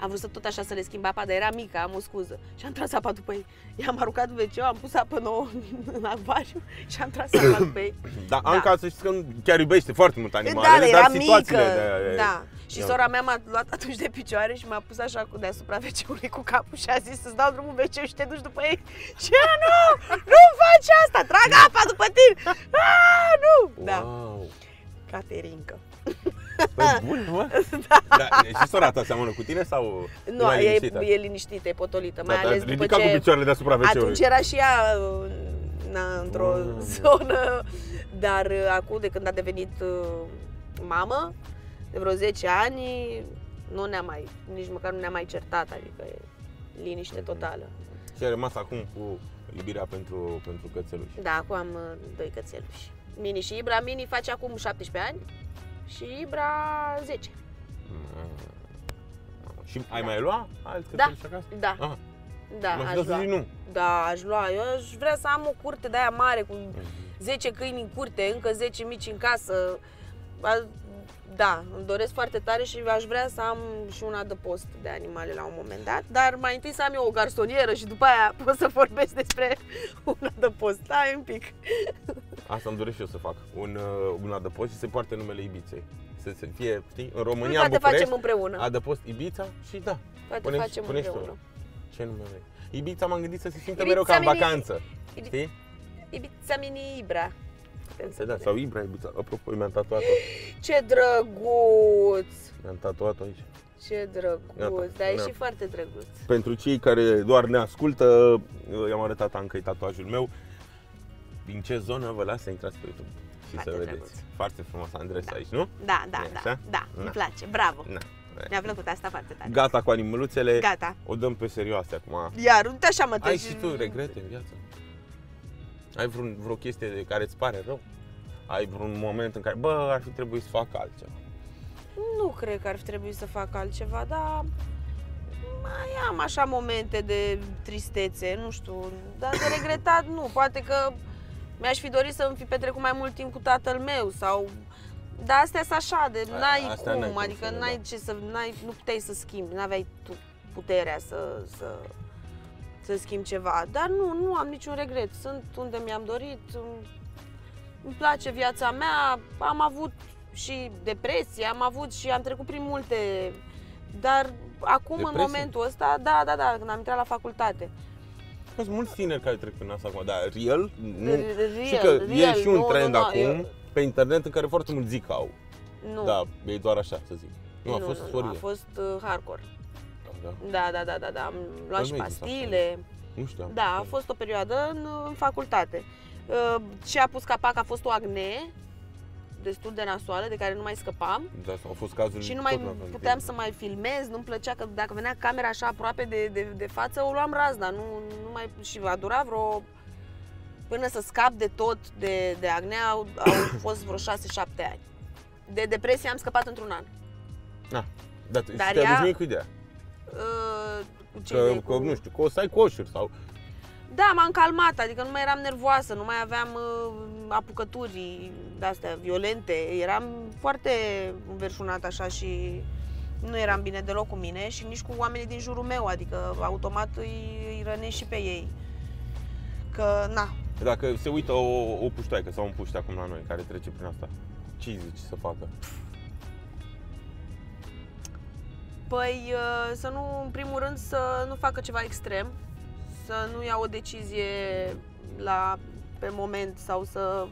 Speaker 1: Am vrut să tot așa să le schimb apa, dar era mică, am o scuză. Și am tras apa după ei. I-am aruncat în wc am pus apă nouă în acvariu și am tras apa după ei.
Speaker 2: Da,
Speaker 1: Da.
Speaker 2: Anca, să știți că chiar iubește foarte mult
Speaker 1: Da,
Speaker 2: animalele,
Speaker 1: era
Speaker 2: dar situațiile
Speaker 1: mică.
Speaker 2: de...
Speaker 1: Da. Și
Speaker 2: Ia
Speaker 1: sora
Speaker 2: uite.
Speaker 1: mea m-a luat atunci de picioare și m-a pus așa cu deasupra wc cu capul și a zis să-ți dau drumul wc și te duci după ei. Și ea, nu, nu faci asta, trag apa după tine. Ah, nu! Da,
Speaker 2: Wow.
Speaker 1: Caterinca.
Speaker 2: Păi bun, mă. Da. Și sora ta seamănă cu tine sau
Speaker 1: Nu,
Speaker 2: mai
Speaker 1: e,
Speaker 2: liniștită?
Speaker 1: e liniștită, e potolită, mai
Speaker 2: Da, da,
Speaker 1: ales după
Speaker 2: ridica cu
Speaker 1: ce...
Speaker 2: picioarele deasupra
Speaker 1: Atunci
Speaker 2: WC-ului.
Speaker 1: era și ea uh, na, într-o
Speaker 2: Mm.
Speaker 1: zonă, dar uh, acum de când a devenit uh, mamă, de vreo 10 ani, nu ne-a mai, nici măcar nu ne-a mai certat, adică e liniște
Speaker 2: Mhm.
Speaker 1: totală.
Speaker 2: Și a rămas acum cu iubirea pentru, pentru cățeluși.
Speaker 1: Da, acum am uh, doi cățeluși. Mini și Ibra. Mini face acum 17 ani și Ibra 10.
Speaker 2: Mm. Și ai mai lua alt
Speaker 1: Da.
Speaker 2: cățeluș acasă?
Speaker 1: Da,
Speaker 2: Ah,
Speaker 1: da,
Speaker 2: m-aș
Speaker 1: aș
Speaker 2: da să
Speaker 1: lua.
Speaker 2: zici nu.
Speaker 1: Da, aș lua. Eu aș vrea să am o curte de aia mare cu
Speaker 2: Mhm.
Speaker 1: 10 câini în curte, încă 10 mici în casă. A- Da, îmi doresc foarte tare și aș vrea să am și un adăpost de animale la un moment dat, dar mai întâi să am eu o garsonieră și după aia pot să vorbesc despre un adăpost. Stai un pic.
Speaker 2: Asta îmi doresc și eu să fac. Un, uh, un adăpost și să poarte numele Ibiței. Să se fie, știi, în România, în
Speaker 1: Poate
Speaker 2: București,
Speaker 1: facem împreună.
Speaker 2: adăpost Ibița și da.
Speaker 1: Poate
Speaker 2: puneți-
Speaker 1: facem
Speaker 2: puneți tu.
Speaker 1: împreună.
Speaker 2: Ce nume vrei? Ibița m-am gândit să se simtă
Speaker 1: Ibița
Speaker 2: mereu ca în
Speaker 1: mini-
Speaker 2: vacanță.
Speaker 1: Ibi-
Speaker 2: Știi?
Speaker 1: Ibița mini Ibra. Putem să
Speaker 2: Da,
Speaker 1: punem.
Speaker 2: sau Ibra Ibița. Apropo, mi-am tatuat-o.
Speaker 1: Ce drăguț!
Speaker 2: Mi-am tatuat-o aici.
Speaker 1: Ce drăguț!
Speaker 2: Gata,
Speaker 1: Dar e
Speaker 2: gata.
Speaker 1: și foarte drăguț.
Speaker 2: Pentru cei care doar ne ascultă, i-am arătat încă tatuajul meu. Din ce zonă vă las să intrați pe YouTube și
Speaker 1: Foarte
Speaker 2: să vedeți.
Speaker 1: drăguț.
Speaker 2: Foarte frumos Andres
Speaker 1: Da.
Speaker 2: aici, nu?
Speaker 1: Da, da,
Speaker 2: E
Speaker 1: da.
Speaker 2: așa?
Speaker 1: Da, îmi
Speaker 2: Na.
Speaker 1: place. Bravo.
Speaker 2: Na.
Speaker 1: Mi-a plăcut asta foarte tare.
Speaker 2: Gata cu animăluțele.
Speaker 1: Gata.
Speaker 2: O dăm pe serioase acum.
Speaker 1: Iar, uite așa mă
Speaker 2: Ai
Speaker 1: treci.
Speaker 2: și tu regrete în viață? Ai vreun, vreo chestie de care îți pare rău? Ai vreun moment în care, bă, ar fi trebuit să fac altceva?
Speaker 1: Nu cred că ar fi trebuit să fac altceva, dar mai am așa momente de tristețe, nu știu, dar de regretat nu. Poate că mi-aș fi dorit să îmi fi petrecut mai mult timp cu tatăl meu sau dar astea sunt așa, de
Speaker 2: A-
Speaker 1: n-ai
Speaker 2: astea
Speaker 1: cum,
Speaker 2: n-ai cum
Speaker 1: adică
Speaker 2: să le-
Speaker 1: n-ai
Speaker 2: da.
Speaker 1: ce să, n-ai, nu puteai să schimbi, n-aveai tu puterea să, să, să schimbi ceva. Dar nu, nu am niciun regret, sunt unde mi-am dorit, îmi- îmi place viața mea, am avut și depresie, am avut și am trecut prin multe, dar acum
Speaker 2: Depresie?
Speaker 1: în momentul ăsta, da, da, da, când am intrat la facultate.
Speaker 2: Sunt mulți tineri care trec prin asta acum, dar real, nu.
Speaker 1: Real,
Speaker 2: și că e
Speaker 1: real,
Speaker 2: și un
Speaker 1: nu,
Speaker 2: trend
Speaker 1: nu, nu,
Speaker 2: acum
Speaker 1: eu-
Speaker 2: pe internet în care foarte mulți zic că au.
Speaker 1: Nu,
Speaker 2: Da, e doar așa să zic. Nu, a fost
Speaker 1: nu, nu,
Speaker 2: sorie.
Speaker 1: a fost uh, hardcore.
Speaker 2: Da,
Speaker 1: Da, da, da, da, da, am luat
Speaker 2: Dar
Speaker 1: și
Speaker 2: nu există
Speaker 1: pastile.
Speaker 2: nu știam.
Speaker 1: Da, a fost o perioadă în, în facultate. Uh, Ce a pus capac a fost o acne destul de nasoală, de care nu mai scăpam.
Speaker 2: Da, au fost cazuri
Speaker 1: Și nu
Speaker 2: tot
Speaker 1: mai
Speaker 2: la fel.
Speaker 1: puteam să mai filmez, nu-mi plăcea că dacă venea camera așa aproape de, de, de față, o luam razna, nu, nu mai, și a durat vreo, până să scap de tot de, de acne, au, au fost vreo 6-7 ani. De depresie am scăpat într-un an.
Speaker 2: Da, da, și
Speaker 1: Dar
Speaker 2: te-ai
Speaker 1: ea-
Speaker 2: obișnuit cu ideea.
Speaker 1: Uh, cu ce
Speaker 2: Că,
Speaker 1: idei?
Speaker 2: că,
Speaker 1: Cu-
Speaker 2: nu știu, că o să ai coșuri sau...
Speaker 1: Da, m-am calmat, adică nu mai eram nervoasă, nu mai aveam uh, apucături de-astea violente. Eram foarte înverșunată așa și nu eram bine deloc cu mine și nici cu oamenii din jurul meu, adică automat îi, îi rănești și pe ei. Că, na,
Speaker 2: Dacă se uită o, o puștoaică sau un puște acum la noi care trece prin asta, ce îi zici să facă?
Speaker 1: Păi uh, să nu, în primul rând, să nu facă ceva extrem, să nu ia o decizie la, pe moment sau să,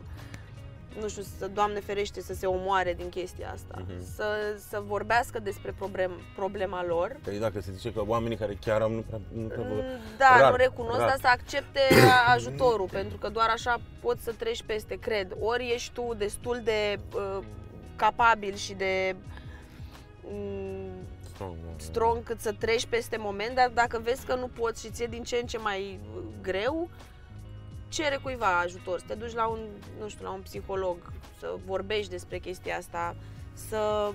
Speaker 1: nu știu, să, Doamne ferește, să se omoare din chestia asta.
Speaker 2: Mhm.
Speaker 1: Să, să vorbească despre problem, problema lor.
Speaker 2: Păi dacă se zice că oamenii care chiar am nu prea, nu prea văd.
Speaker 1: Mm, Da,
Speaker 2: Rar,
Speaker 1: nu recunosc,
Speaker 2: rar.
Speaker 1: dar să accepte ajutorul, pentru că doar așa poți să treci peste, cred. Ori ești tu destul de uh, capabil și de mm,
Speaker 2: Strong, da.
Speaker 1: strong cât să treci peste moment, dar dacă vezi că nu poți și ți-e din ce în ce mai greu, cere cuiva ajutor, să te duci la un, nu știu, la un psiholog, să vorbești despre chestia asta, să...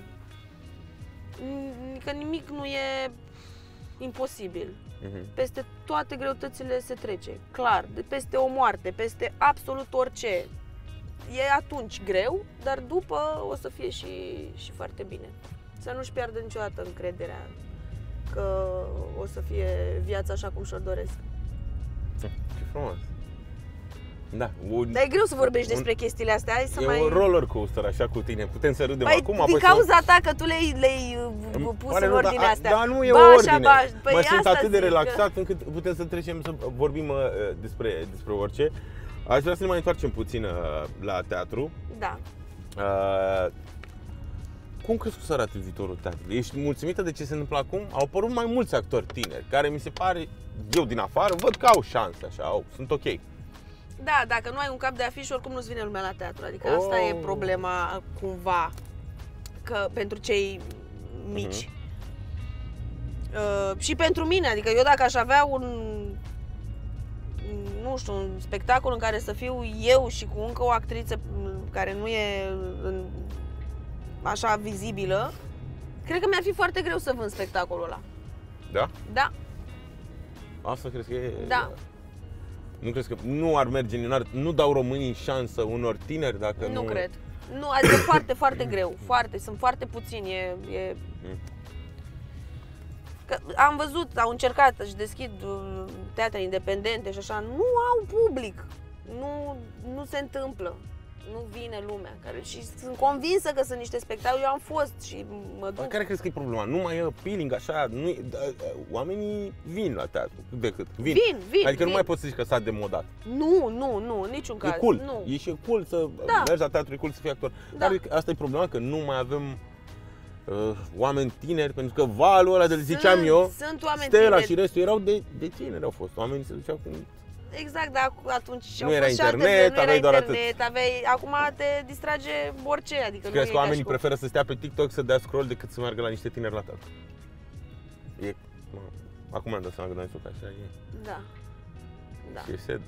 Speaker 1: că nimic nu e imposibil.
Speaker 2: Mhm.
Speaker 1: Peste toate greutățile se trece, clar, de peste o moarte, peste absolut orice. E atunci greu, dar după o să fie și, și foarte bine. Să nu-și piardă niciodată încrederea că o să fie viața așa cum și-o doresc.
Speaker 2: Ce frumos. Da. Un,
Speaker 1: Dar e greu să vorbești
Speaker 2: un-
Speaker 1: despre chestiile astea, hai să
Speaker 2: e
Speaker 1: mai...
Speaker 2: un roller coaster așa cu tine. Putem să râdem
Speaker 1: Păi,
Speaker 2: acum,
Speaker 1: din
Speaker 2: apoi să-
Speaker 1: cauza ta că tu le-ai, le-ai
Speaker 2: Îmi
Speaker 1: uh, pus
Speaker 2: pare
Speaker 1: în
Speaker 2: rău,
Speaker 1: ordine
Speaker 2: dar-
Speaker 1: astea.
Speaker 2: Dar nu e
Speaker 1: ba,
Speaker 2: o
Speaker 1: așa,
Speaker 2: ordine.
Speaker 1: ba, păi
Speaker 2: mă simt
Speaker 1: asta
Speaker 2: atât de
Speaker 1: zic, că-
Speaker 2: relaxat încât putem să trecem să vorbim uh, despre, despre orice. Aș vrea să ne mai întoarcem puțin uh, la teatru.
Speaker 1: Da.
Speaker 2: Uh, cum crezi că să arate viitorul teatrului? Ești mulțumită de ce se întâmplă acum? Au apărut mai mulți actori tineri care mi se pare, eu din afară, văd că au șanse așa, au, sunt ok.
Speaker 1: Da, dacă nu ai un cap de afiș, oricum nu-ți vine lumea la teatru. Adică asta
Speaker 2: Oh.
Speaker 1: e problema cumva că pentru cei mici.
Speaker 2: Mhm.
Speaker 1: Uh, și pentru mine, adică eu dacă aș avea un nu știu, un spectacol în care să fiu eu și cu încă o actriță m, care nu e în, așa vizibilă, cred că mi-ar fi foarte greu să vând spectacolul ăla.
Speaker 2: Da?
Speaker 1: Da,
Speaker 2: Asta crezi că e?
Speaker 1: Da.
Speaker 2: Nu crezi că nu ar merge, nu, ar, nu dau românii șansă unor tineri dacă nu...
Speaker 1: nu cred. Nu, adică foarte, foarte greu. Foarte, sunt foarte puțini. E, e...
Speaker 2: Mm.
Speaker 1: Că am văzut, au încercat să-și deschid uh, teatre independente și așa. Nu au public. Nu, nu se întâmplă. Nu vine lumea. Care, și sunt convinsă că sunt niște spectacole. Eu am fost și mă
Speaker 2: Dar
Speaker 1: duc.
Speaker 2: care crezi că e problema? Nu mai e appealing așa, nu e, da, da, oamenii vin la teatru, cât de cât, vin.
Speaker 1: Vin, vin,
Speaker 2: Adică nu
Speaker 1: vin.
Speaker 2: mai poți să zici că s-a demodat.
Speaker 1: Nu, nu, nu, în niciun caz.
Speaker 2: e cool,
Speaker 1: Nu.
Speaker 2: e și cool să
Speaker 1: Da.
Speaker 2: mergi la teatru, e cool să fii actor.
Speaker 1: Da.
Speaker 2: Dar asta e problema, că nu mai avem uh, oameni tineri, pentru că valul ăla de ziceam
Speaker 1: Sunt-
Speaker 2: eu,
Speaker 1: sunt oameni
Speaker 2: Stella
Speaker 1: tineri.
Speaker 2: și restul erau de, de tineri au fost. Oamenii se duceau cu...
Speaker 1: Exact, dar acu- atunci
Speaker 2: Nu
Speaker 1: au
Speaker 2: era
Speaker 1: fost și alte
Speaker 2: internet,
Speaker 1: vremuri, nu
Speaker 2: aveai
Speaker 1: era
Speaker 2: doar atât.
Speaker 1: internet, aveai, acum te distrage orice, adică nu
Speaker 2: Crezi
Speaker 1: e
Speaker 2: că
Speaker 1: ca
Speaker 2: oamenii
Speaker 1: și cum-
Speaker 2: preferă să stea pe TikTok să dea scroll decât să meargă la niște tineri la teatru? E... Mă, acum am dat seama că n-ai că așa e.
Speaker 1: Da. Da.
Speaker 2: Și e sad.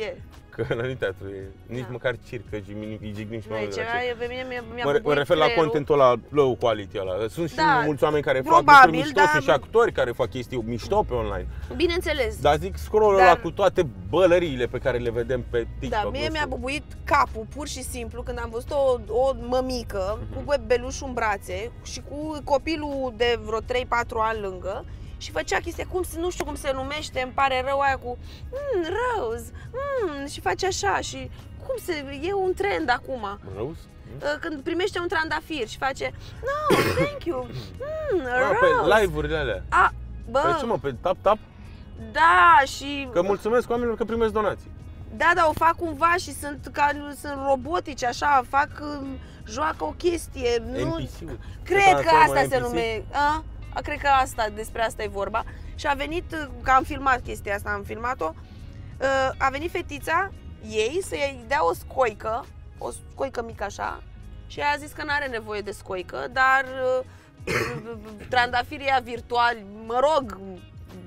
Speaker 1: E.
Speaker 2: Că la nu teatru e nici
Speaker 1: Da.
Speaker 2: măcar circ, că jignim, îi jignim și pe
Speaker 1: Nu e
Speaker 2: oamenii de la
Speaker 1: ceva,
Speaker 2: circ.
Speaker 1: e, pe mine mi-a, mi-a
Speaker 2: Mă, mă
Speaker 1: bubuit
Speaker 2: refer la
Speaker 1: creierul.
Speaker 2: contentul ăla low quality ăla. Sunt și
Speaker 1: Da,
Speaker 2: mulți oameni care fac
Speaker 1: probabil,
Speaker 2: lucruri mișto,
Speaker 1: da.
Speaker 2: sunt și actori care fac chestii mișto pe online.
Speaker 1: Bineînțeles.
Speaker 2: Dar zic scroll-ul
Speaker 1: Dar-
Speaker 2: ăla cu toate bălăriile pe care le vedem pe TikTok.
Speaker 1: Da, mie
Speaker 2: nu
Speaker 1: mi-a
Speaker 2: știu.
Speaker 1: bubuit capul, pur și simplu, când am văzut o, o mămică
Speaker 2: Mhm.
Speaker 1: cu bebelușul în brațe și cu copilul de vreo 3-4 ani lângă și făcea chestia, cum, se- nu știu cum se numește, îmi pare rău aia cu mm, Rose, mm, și face așa și cum se, e un trend acum.
Speaker 2: Rose?
Speaker 1: Uh, Când primește un trandafir și face No, thank you, mm,
Speaker 2: Ah,
Speaker 1: Rose.
Speaker 2: pe live-urile alea.
Speaker 1: A, bă,
Speaker 2: Pe ce mă, pe tap tap?
Speaker 1: da, și
Speaker 2: Că mulțumesc oamenilor că primesc donații.
Speaker 1: Da, da, o fac cumva și sunt, ca, sunt robotici, așa, fac, um, joacă o chestie. Nu,
Speaker 2: NPC-uri.
Speaker 1: cred
Speaker 2: Se
Speaker 1: că
Speaker 2: transformă
Speaker 1: asta
Speaker 2: în
Speaker 1: se
Speaker 2: NPC?
Speaker 1: numește. A? A, cred că asta, despre asta e vorba. Și a venit, uh, că am filmat chestia asta, am filmat-o, uh, a venit fetița ei să-i dea o scoică, o scoică mică așa, și ea a zis că nu are nevoie de scoică, dar uh, trandafirii ăia virtuali, mă rog,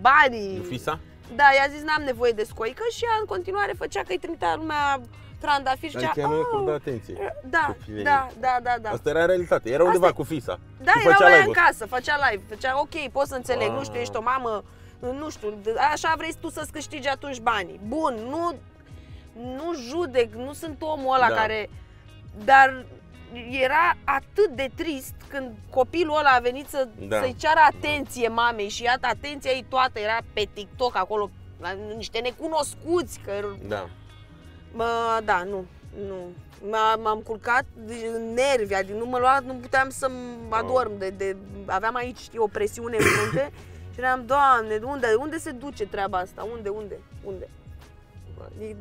Speaker 1: banii,
Speaker 2: Fisa?
Speaker 1: da, i-a zis n-am nevoie de scoică și ea în continuare făcea că îi trimitea lumea trandafiri și
Speaker 2: Adică
Speaker 1: zicea,
Speaker 2: ea nu
Speaker 1: "Oh,
Speaker 2: acorda atenție.
Speaker 1: Da,
Speaker 2: copilei.
Speaker 1: da, da, da, da.
Speaker 2: Asta era realitate. Era
Speaker 1: Asta
Speaker 2: undeva
Speaker 1: e-
Speaker 2: cu Fisa.
Speaker 1: Da,
Speaker 2: și
Speaker 1: era
Speaker 2: făcea
Speaker 1: aia în
Speaker 2: live-uri.
Speaker 1: casă, făcea live, făcea ok, pot să înțeleg,
Speaker 2: Ah.
Speaker 1: nu știu, ești o mamă, nu știu, așa vrei tu să-ți câștigi atunci banii. Bun, nu, nu judec, nu sunt omul ăla
Speaker 2: Da.
Speaker 1: care, dar era atât de trist când copilul ăla a venit să,
Speaker 2: Da.
Speaker 1: să-i ceară atenție mamei și iată, atenția ei toată era pe TikTok acolo, la niște necunoscuți, că
Speaker 2: Da.
Speaker 1: Mă, da, nu, nu. M-a- M-am culcat în nervi, adică nu mă lua, nu puteam să mă adorm. De, de, aveam aici știi, o presiune în frunte și eram, Doamne, de unde, unde se duce treaba asta? Unde, unde, unde? E-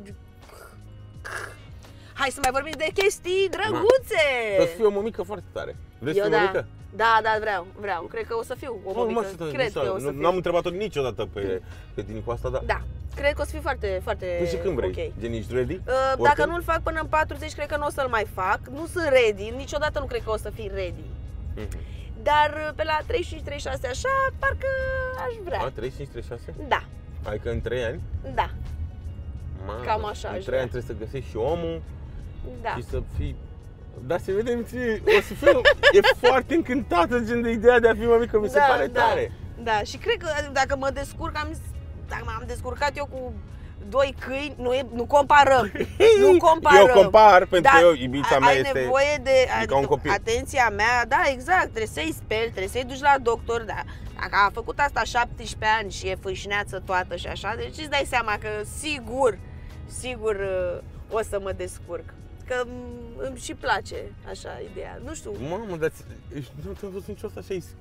Speaker 1: Hai să mai vorbim de chestii drăguțe!
Speaker 2: O să fie o mămică foarte tare. Vrei să
Speaker 1: Eu
Speaker 2: fii
Speaker 1: da,
Speaker 2: mămică?
Speaker 1: da, da, vreau, vreau. Cred că o să fiu o
Speaker 2: Nu, nu
Speaker 1: mămică.
Speaker 2: mă știu, nu
Speaker 1: Cred
Speaker 2: știu,
Speaker 1: că o să
Speaker 2: nu-
Speaker 1: fiu.
Speaker 2: N-am întrebat-o niciodată pe, pe tine cu asta, dar...
Speaker 1: Da, cred că o să fiu foarte, foarte
Speaker 2: Nu și când vrei?
Speaker 1: ok.
Speaker 2: Gen, ești ready?
Speaker 1: Uh, Dacă
Speaker 2: Oricând?
Speaker 1: nu-l fac până în 40, cred că nu o să-l mai fac. Nu sunt ready, niciodată nu cred că o să fii ready.
Speaker 2: Mhm.
Speaker 1: Dar uh, pe la 35-36 așa, parcă aș vrea.
Speaker 2: A, 35, 36?
Speaker 1: Da,
Speaker 2: Adică în 3 ani?
Speaker 1: da,
Speaker 2: Mamă,
Speaker 1: Cam așa
Speaker 2: În
Speaker 1: aș
Speaker 2: 3 ani
Speaker 1: vrea.
Speaker 2: trebuie să găsești și omul
Speaker 1: da.
Speaker 2: și să fii... Dar să vedem ție, o să fiu... e foarte încântată gen de ideea de a fi mămică, mi se
Speaker 1: da,
Speaker 2: pare
Speaker 1: da,
Speaker 2: tare.
Speaker 1: Da, și cred că dacă mă descurc, am, dacă m-am descurcat eu cu doi câini, nu, e, nu comparăm. nu comparăm.
Speaker 2: Eu compar, pentru
Speaker 1: Dar
Speaker 2: că eu, iubița
Speaker 1: ai
Speaker 2: mea
Speaker 1: ai
Speaker 2: este...
Speaker 1: nevoie de
Speaker 2: ca
Speaker 1: adică,
Speaker 2: un copil.
Speaker 1: atenția mea, da, exact, trebuie să-i speli, trebuie să-i duci la doctor, da. Dacă a făcut asta 17 ani și e fâșneață toată și așa, deci îți dai seama că sigur, sigur uh, o să mă descurc. Că mm, îmi și place așa ideea. Nu știu.
Speaker 2: Mamă, dar ți- ești- nu te-am văzut niciodată așa. ești-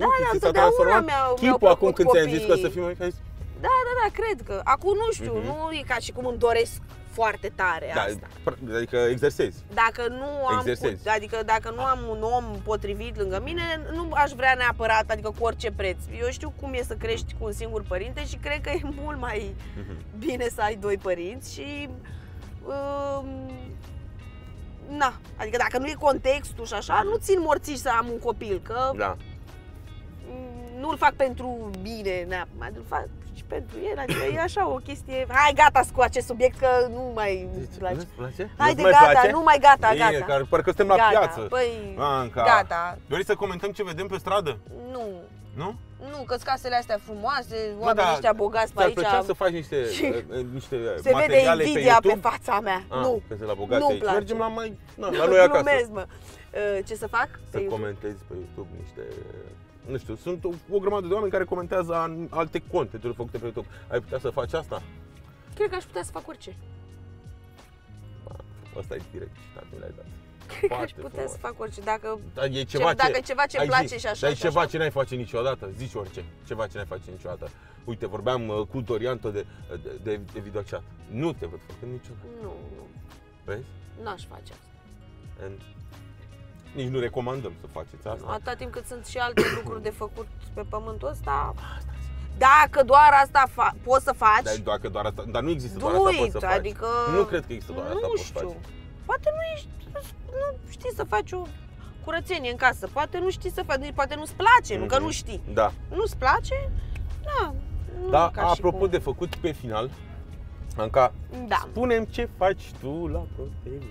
Speaker 1: Da,
Speaker 2: nu,
Speaker 1: da,
Speaker 2: ți s-a
Speaker 1: întotdeauna
Speaker 2: transformat
Speaker 1: mi-au- mi-au
Speaker 2: Chipul acum
Speaker 1: plăcut
Speaker 2: când ți-am zis că o să
Speaker 1: copiii.
Speaker 2: fii mai mic, ai zis,
Speaker 1: Da, da, da, cred că. Acum nu știu,
Speaker 2: Mhm.
Speaker 1: nu e ca și cum îmi doresc foarte tare
Speaker 2: da,
Speaker 1: asta.
Speaker 2: pr- adică exersezi.
Speaker 1: Dacă nu am
Speaker 2: Exersezi.
Speaker 1: cu, adică dacă nu am un om potrivit lângă mine, nu aș vrea neapărat, adică cu orice preț. Eu știu cum e să crești cu un singur părinte și cred că e mult mai
Speaker 2: Mhm.
Speaker 1: bine să ai doi părinți și um, na, adică dacă nu e contextul și așa, nu țin morțiși să am un copil, că
Speaker 2: Da.
Speaker 1: mm, nu-l fac pentru mine, neapărat, îl fac și pentru el, adică e așa o chestie. Hai gata cu acest subiect că nu mai îmi place.
Speaker 2: Nu-ți place?
Speaker 1: Haide,
Speaker 2: Nu-ți mai
Speaker 1: gata,
Speaker 2: place?
Speaker 1: nu mai gata,
Speaker 2: Bine,
Speaker 1: gata.
Speaker 2: Că parcă suntem la
Speaker 1: gata.
Speaker 2: piață.
Speaker 1: Păi,
Speaker 2: Anca.
Speaker 1: gata.
Speaker 2: Doriți să comentăm ce vedem pe stradă?
Speaker 1: Nu,
Speaker 2: Nu?
Speaker 1: Nu, că casele astea frumoase,
Speaker 2: Bă,
Speaker 1: oamenii
Speaker 2: da,
Speaker 1: ăștia bogați pe
Speaker 2: Ți-ar
Speaker 1: aici.
Speaker 2: plăcea să faci niște,
Speaker 1: Și-
Speaker 2: eh, eh, niște
Speaker 1: Se vede
Speaker 2: materiale pe
Speaker 1: invidia pe,
Speaker 2: YouTube?
Speaker 1: fața mea.
Speaker 2: Ah,
Speaker 1: nu.
Speaker 2: Că se la bogați
Speaker 1: Nu-mi
Speaker 2: aici.
Speaker 1: place.
Speaker 2: Mergem la mai, na, la noi acasă.
Speaker 1: Glumesc, mă. Uh, Ce să fac?
Speaker 2: Să
Speaker 1: Pe YouTube?
Speaker 2: comentezi pe YouTube niște nu știu, sunt o, o grămadă de oameni care comentează în alte contenturi făcute pe YouTube. Ai putea să faci asta?
Speaker 1: Cred că aș putea să fac orice.
Speaker 2: Asta e direct citat, mi l-ai dat.
Speaker 1: Cred că aș
Speaker 2: Foarte
Speaker 1: putea
Speaker 2: frumos.
Speaker 1: să fac orice. Dacă
Speaker 2: Dar e ceva
Speaker 1: dacă
Speaker 2: ce,
Speaker 1: e ceva ce
Speaker 2: ai
Speaker 1: place
Speaker 2: zis,
Speaker 1: și așa
Speaker 2: Dar e
Speaker 1: și
Speaker 2: ceva
Speaker 1: așa.
Speaker 2: ce n-ai face niciodată, zici orice. Ceva ce n-ai face niciodată. Uite, vorbeam uh, cu Dorianto de, de, de, de videochat. Nu te văd făcând niciodată.
Speaker 1: nu, nu,
Speaker 2: Vezi?
Speaker 1: n-aș face asta.
Speaker 2: And nici nu recomandăm să faceți asta.
Speaker 1: Atâta timp cât sunt și alte lucruri de făcut pe pământul ăsta, dacă doar asta fa- poți să faci,
Speaker 2: Dar, dacă doar asta, dar nu există doar
Speaker 1: do
Speaker 2: asta poți să
Speaker 1: it,
Speaker 2: faci.
Speaker 1: adică...
Speaker 2: Nu cred că există doar asta
Speaker 1: Nu
Speaker 2: poți
Speaker 1: știu.
Speaker 2: face.
Speaker 1: Poate nu ești, nu știi să faci o curățenie în casă, poate nu știi să faci, poate nu-ți place, nu că
Speaker 2: Mhm.
Speaker 1: nu știi.
Speaker 2: Da.
Speaker 1: Nu-ți place? Da. Nu
Speaker 2: Da,
Speaker 1: ca și
Speaker 2: apropo
Speaker 1: cum.
Speaker 2: de făcut pe final, Anca,
Speaker 1: Da.
Speaker 2: spunem ce faci tu la ProTV.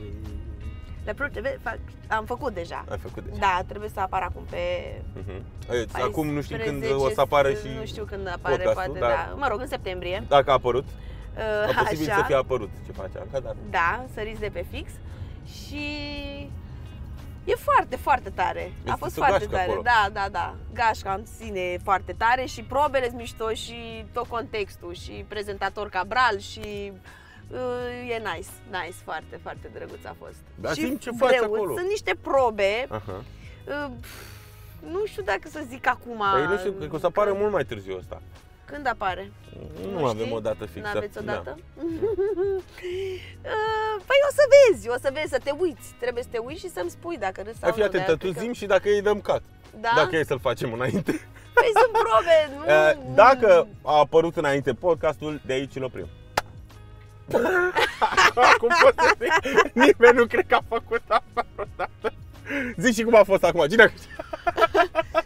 Speaker 1: La Pro TV fac, am făcut deja.
Speaker 2: Ai făcut deja.
Speaker 1: Da, trebuie să apar acum pe
Speaker 2: Mhm. Ei, Acum nu știu când
Speaker 1: 14,
Speaker 2: o să apară și
Speaker 1: Nu știu când apare,
Speaker 2: podcastul,
Speaker 1: poate,
Speaker 2: dar-
Speaker 1: da. Mă rog, în septembrie.
Speaker 2: dacă a apărut.
Speaker 1: Uh,
Speaker 2: A posibil
Speaker 1: așa.
Speaker 2: să fie apărut ce face Anca, dar
Speaker 1: Da, săriți de pe fix. Și e foarte, foarte tare. A
Speaker 2: Este
Speaker 1: fost
Speaker 2: o
Speaker 1: foarte
Speaker 2: gașcă
Speaker 1: tare.
Speaker 2: acolo.
Speaker 1: Da, da, da. Gașca în sine e foarte tare și probele sunt mișto și tot contextul și prezentator Cabral și uh, e nice, nice, foarte, foarte drăguț a fost.
Speaker 2: Dar
Speaker 1: și
Speaker 2: zi-mi ce faci
Speaker 1: greu.
Speaker 2: acolo.
Speaker 1: Sunt niște probe,
Speaker 2: Aha.
Speaker 1: uh, nu știu dacă să zic acum.
Speaker 2: Păi nu știu, cred că o să apară mult mai târziu asta.
Speaker 1: Când apare?
Speaker 2: Nu,
Speaker 1: Nu
Speaker 2: avem
Speaker 1: știi?
Speaker 2: o dată fixă.
Speaker 1: Nu aveți o
Speaker 2: Da.
Speaker 1: dată? Uh, păi o să vezi, o să vezi, să te uiți. Trebuie să te uiți și să-mi spui dacă râzi sau
Speaker 2: Ai fi
Speaker 1: nu.
Speaker 2: atentă,
Speaker 1: dar
Speaker 2: tu
Speaker 1: cred că-
Speaker 2: zim și dacă îi dăm cat.
Speaker 1: Da?
Speaker 2: Dacă e să-l facem înainte.
Speaker 1: Păi sunt probe, nu?
Speaker 2: Uh, Dacă a apărut înainte podcastul, de aici îl oprim. Acum pot să zic, nimeni nu cred că a făcut asta vreodată. Zici și cum a fost acum, Gina.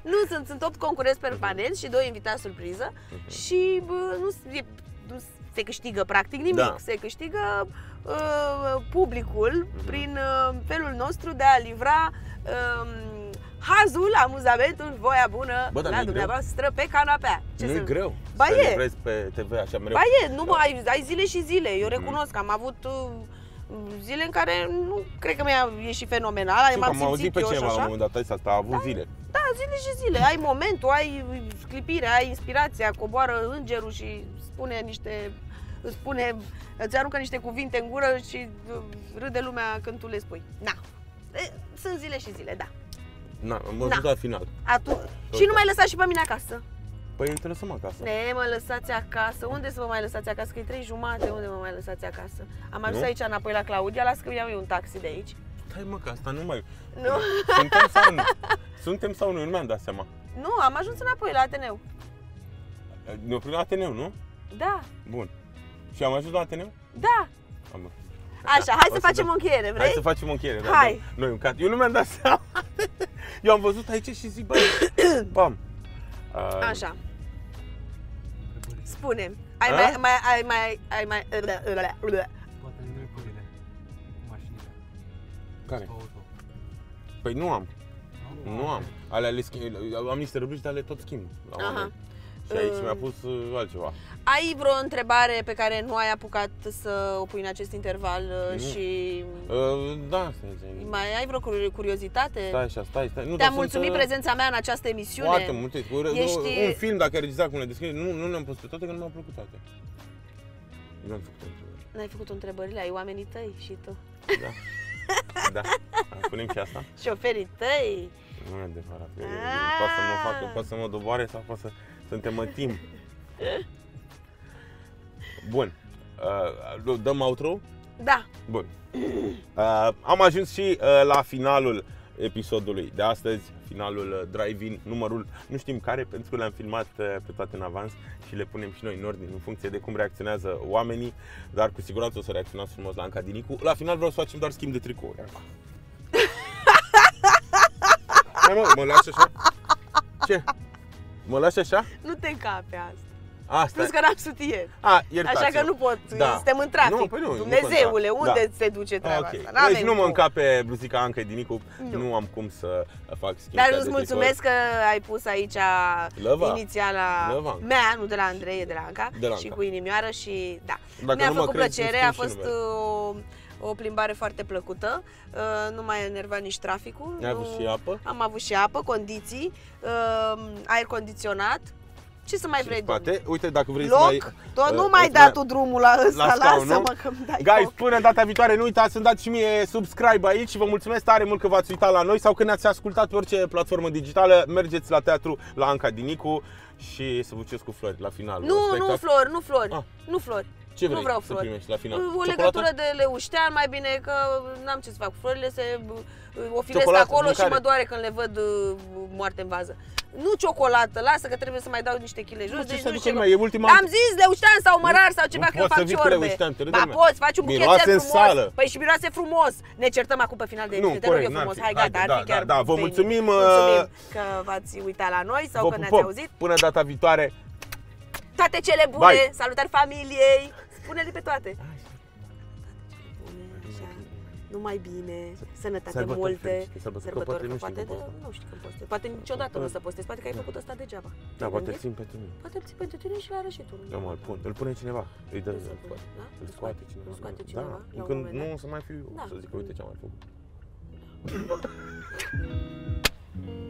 Speaker 1: Nu, sunt, sunt 8 concurenți permanenți și doi invitați surpriză
Speaker 2: Mhm.
Speaker 1: și bă, nu, se- nu se câștigă practic nimic.
Speaker 2: Da.
Speaker 1: Se câștigă uh, publicul prin uh, felul nostru de a livra uh, hazul, amuzamentul, voia bună
Speaker 2: Bă, dar nu
Speaker 1: la
Speaker 2: e
Speaker 1: dumneavoastră pe canapea.
Speaker 2: Nu e
Speaker 1: să-
Speaker 2: greu
Speaker 1: Ba
Speaker 2: să
Speaker 1: e.
Speaker 2: livrezi pe TV așa mereu.
Speaker 1: Ba e, nu
Speaker 2: Da.
Speaker 1: mă, ai, ai zile și zile.
Speaker 2: Mhm.
Speaker 1: Eu recunosc că am avut uh, zile în care nu cred că mi-a ieșit fenomenal,
Speaker 2: Știu că
Speaker 1: m-am
Speaker 2: am auzit
Speaker 1: simțit
Speaker 2: pe
Speaker 1: eu și
Speaker 2: cineva la un
Speaker 1: așa.
Speaker 2: moment dat, asta a avut zile.
Speaker 1: Da, zile și zile. Ai momentul, ai clipirea, ai inspirația, coboară îngerul și spune niște îți spune, îți aruncă niște cuvinte în gură și uh, râde lumea când tu le spui. Na. E, Sunt zile și zile, da.
Speaker 2: Na, am
Speaker 1: Da.
Speaker 2: văzut la final.
Speaker 1: Atu- și nu mai lăsați și pe mine acasă.
Speaker 2: Păi te lăsăm acasă.
Speaker 1: Ne, mă lăsați acasă. Unde să vă mai lăsați acasă? Că e trei jumate. Unde mă mai lăsați acasă? Am ajuns
Speaker 2: Nu?
Speaker 1: aici înapoi la Claudia. Las că iau eu un taxi de aici.
Speaker 2: Stai mă, că asta nu mai...
Speaker 1: Nu,
Speaker 2: Suntem sau nu? Suntem sau nu? Nu mi-am dat seama.
Speaker 1: nu am ajuns înapoi la Ateneu.
Speaker 2: Ne oprim la Ateneu, nu?
Speaker 1: Da,
Speaker 2: Bun. Și am ajuns la Ateneu?
Speaker 1: da.
Speaker 2: Am
Speaker 1: Așa, hai
Speaker 2: o
Speaker 1: să
Speaker 2: să
Speaker 1: facem
Speaker 2: dăm-
Speaker 1: o încheiere, vrei?
Speaker 2: Hai să facem o încheiere. da,
Speaker 1: Hai.
Speaker 2: da. Noi un cat. Eu nu mi-am dat seama. Eu am văzut aici și zic, bă, bam. Uh,
Speaker 1: Așa, spune. Ai
Speaker 2: A?
Speaker 1: mai, mai, ai mai, ai mai...
Speaker 3: Poate nu purile cu mașinile.
Speaker 2: Care?
Speaker 3: Cu auto.
Speaker 2: Păi nu am.
Speaker 3: Nu?
Speaker 2: Nu am. Alea le schimb, am niște rubrici, dar le tot schimb la
Speaker 1: Aha.
Speaker 2: Oameni. Și aici
Speaker 1: Uh.
Speaker 2: mi-a pus uh, altceva.
Speaker 1: Ai vreo întrebare pe care nu ai apucat să o pui în acest interval uh,
Speaker 2: Nu.
Speaker 1: și
Speaker 2: Uh, da, stai, stai.
Speaker 1: mai ai vreo curi- curiozitate?
Speaker 2: Stai așa, stai, stai. Nu, dar
Speaker 1: Te-am
Speaker 2: sunt,
Speaker 1: mulțumit
Speaker 2: uh,
Speaker 1: prezența mea în această emisiune.
Speaker 2: Foarte multe.
Speaker 1: Ești-
Speaker 2: Un film, dacă ai regizat cum le descrie, nu, nu le-am pus pe toate, că nu mi-au plăcut toate. Nu am făcut întrebări.
Speaker 1: N-ai făcut întrebările, ai oamenii tăi și tu.
Speaker 2: Da. Da. Punem și asta?
Speaker 1: Șoferii tăi.
Speaker 2: Nu e adevărat. că
Speaker 1: Ah.
Speaker 2: Poate să mă facă, poate să mă doboare sau poate să, să te mătim. Bun. Uh, dăm outro?
Speaker 1: Da.
Speaker 2: Bun. Uh, am ajuns și uh, la finalul episodului de astăzi, finalul uh, Drive-In, numărul nu știm care, pentru că le-am filmat uh, pe toate în avans și le punem și noi în ordine, în funcție de cum reacționează oamenii, dar cu siguranță o să reacționați frumos la Anca Dinicu. La final vreau să facem doar schimb de tricouri. Hai mă, mă lași așa? Ce? Mă lași așa?
Speaker 1: Nu te încape asta.
Speaker 2: Asta.
Speaker 1: Plus că n-am sutier.
Speaker 2: A, iertați
Speaker 1: Așa că nu pot,
Speaker 2: Da.
Speaker 1: suntem în trafic.
Speaker 2: Nu, păi nu, nu
Speaker 1: Dumnezeule,
Speaker 2: conta.
Speaker 1: unde
Speaker 2: Da.
Speaker 1: se duce treaba
Speaker 2: Ok.
Speaker 1: asta?
Speaker 2: Deci
Speaker 1: N-avem
Speaker 2: nu mă
Speaker 1: cum.
Speaker 2: încape bluzica Anca Dinicu,
Speaker 1: Nu.
Speaker 2: nu. am cum să fac schimb
Speaker 1: Dar
Speaker 2: de
Speaker 1: îți
Speaker 2: tricouri.
Speaker 1: mulțumesc că ai pus aici
Speaker 2: Lăva.
Speaker 1: inițiala
Speaker 2: Lăva.
Speaker 1: mea, nu de la Andrei, e de la Anca,
Speaker 2: De la
Speaker 1: și
Speaker 2: Anca.
Speaker 1: cu inimioară și da.
Speaker 2: Dacă
Speaker 1: Mi-a
Speaker 2: nu mă
Speaker 1: făcut
Speaker 2: crezi,
Speaker 1: plăcere,
Speaker 2: îmi
Speaker 1: a
Speaker 2: spui și
Speaker 1: fost
Speaker 2: numele.
Speaker 1: O, o plimbare foarte plăcută, uh, nu m-a enervat nici traficul.
Speaker 2: Ai avut
Speaker 1: nu-
Speaker 2: și apă?
Speaker 1: Am avut și apă, condiții, uh, aer condiționat. Ce să mai
Speaker 2: Și
Speaker 1: vrei,
Speaker 2: în spate.
Speaker 1: domnule?
Speaker 2: Uite, dacă vrei
Speaker 1: Loc,
Speaker 2: să mai...
Speaker 1: tot nu
Speaker 2: uh,
Speaker 1: mai
Speaker 2: îți
Speaker 1: da tu drumul la ăsta,
Speaker 2: scaun, nu?
Speaker 1: lasă-mă că-mi dai
Speaker 2: Guys,
Speaker 1: foc.
Speaker 2: până data viitoare nu uitați să-mi dați și mie subscribe aici și vă mulțumesc tare mult că v-ați uitat la noi sau când ați ascultat pe orice platformă digitală, mergeți la teatru la Anca Dinicu și să vă ceți cu flori la final.
Speaker 1: Nu, nu flori, nu flori,
Speaker 2: Ah.
Speaker 1: nu flori.
Speaker 2: Ce vrei
Speaker 1: nu vreau
Speaker 2: să
Speaker 1: flori.
Speaker 2: primești la final?
Speaker 1: O
Speaker 2: Ciocolată?
Speaker 1: legătură de leuștean, mai bine că n-am ce să fac cu florile, se o filesc
Speaker 2: Ciocolată,
Speaker 1: acolo și
Speaker 2: mâncare.
Speaker 1: mă doare când le văd uh, moarte în vază. Nu ciocolată, lasă că trebuie să mai dau niște chile jos.
Speaker 2: Nu, ce
Speaker 1: deci
Speaker 2: să
Speaker 1: nu
Speaker 2: aduc
Speaker 1: știu
Speaker 2: lumea,
Speaker 1: ce-
Speaker 2: e ultima...
Speaker 1: Am zis leuștean sau mărar sau ceva
Speaker 2: Nu
Speaker 1: că eu
Speaker 2: poți să
Speaker 1: fac
Speaker 2: vii cu
Speaker 1: ciorbe.
Speaker 2: leuștean, te râde
Speaker 1: Ba
Speaker 2: lumea.
Speaker 1: poți, faci un
Speaker 2: Miroase
Speaker 1: buchetel
Speaker 2: în
Speaker 1: frumos.
Speaker 2: sală.
Speaker 1: Păi și miroase frumos. Ne certăm acum pe final de
Speaker 2: Nu,
Speaker 1: emisiune, te rog
Speaker 2: corect,
Speaker 1: eu
Speaker 2: n-ar
Speaker 1: frumos.
Speaker 2: fi.
Speaker 1: Hai,
Speaker 2: Haide,
Speaker 1: gata, ar
Speaker 2: da,
Speaker 1: fi chiar
Speaker 2: da, da, vă
Speaker 1: venit.
Speaker 2: mulțumim,
Speaker 1: Mulțumim
Speaker 2: uh,
Speaker 1: că v-ați uitat la noi sau
Speaker 2: Vă
Speaker 1: că ne-ați
Speaker 2: pupăm.
Speaker 1: auzit.
Speaker 2: Până data viitoare.
Speaker 1: Toate cele bune,
Speaker 2: Bye.
Speaker 1: salutări familiei. Spune-le pe toate. Bune, așa, numai bine, sănătate
Speaker 2: Sărbători
Speaker 1: multe,
Speaker 2: fericite, sărbători, că poate nu știi
Speaker 1: poate,
Speaker 2: când postez.
Speaker 1: nu știu când postez, poate niciodată nu o să postez, poate că ai făcut asta degeaba.
Speaker 2: Da,
Speaker 1: Te-ai
Speaker 2: poate
Speaker 1: gândit?
Speaker 2: țin pentru mine.
Speaker 1: Poate ții pentru tine și la arăt și tu.
Speaker 2: Da, mă, îl pun. Îl pune cineva. Îi dă,
Speaker 1: Îl
Speaker 2: îl
Speaker 1: scoate, da?
Speaker 2: Îl scoate cineva.
Speaker 1: Îl scoate
Speaker 2: Da,
Speaker 1: cineva la un
Speaker 2: când
Speaker 1: moment
Speaker 2: nu
Speaker 1: dat.
Speaker 2: o să mai fiu eu.
Speaker 1: Da.
Speaker 2: Să zic, uite ce am mai făcut.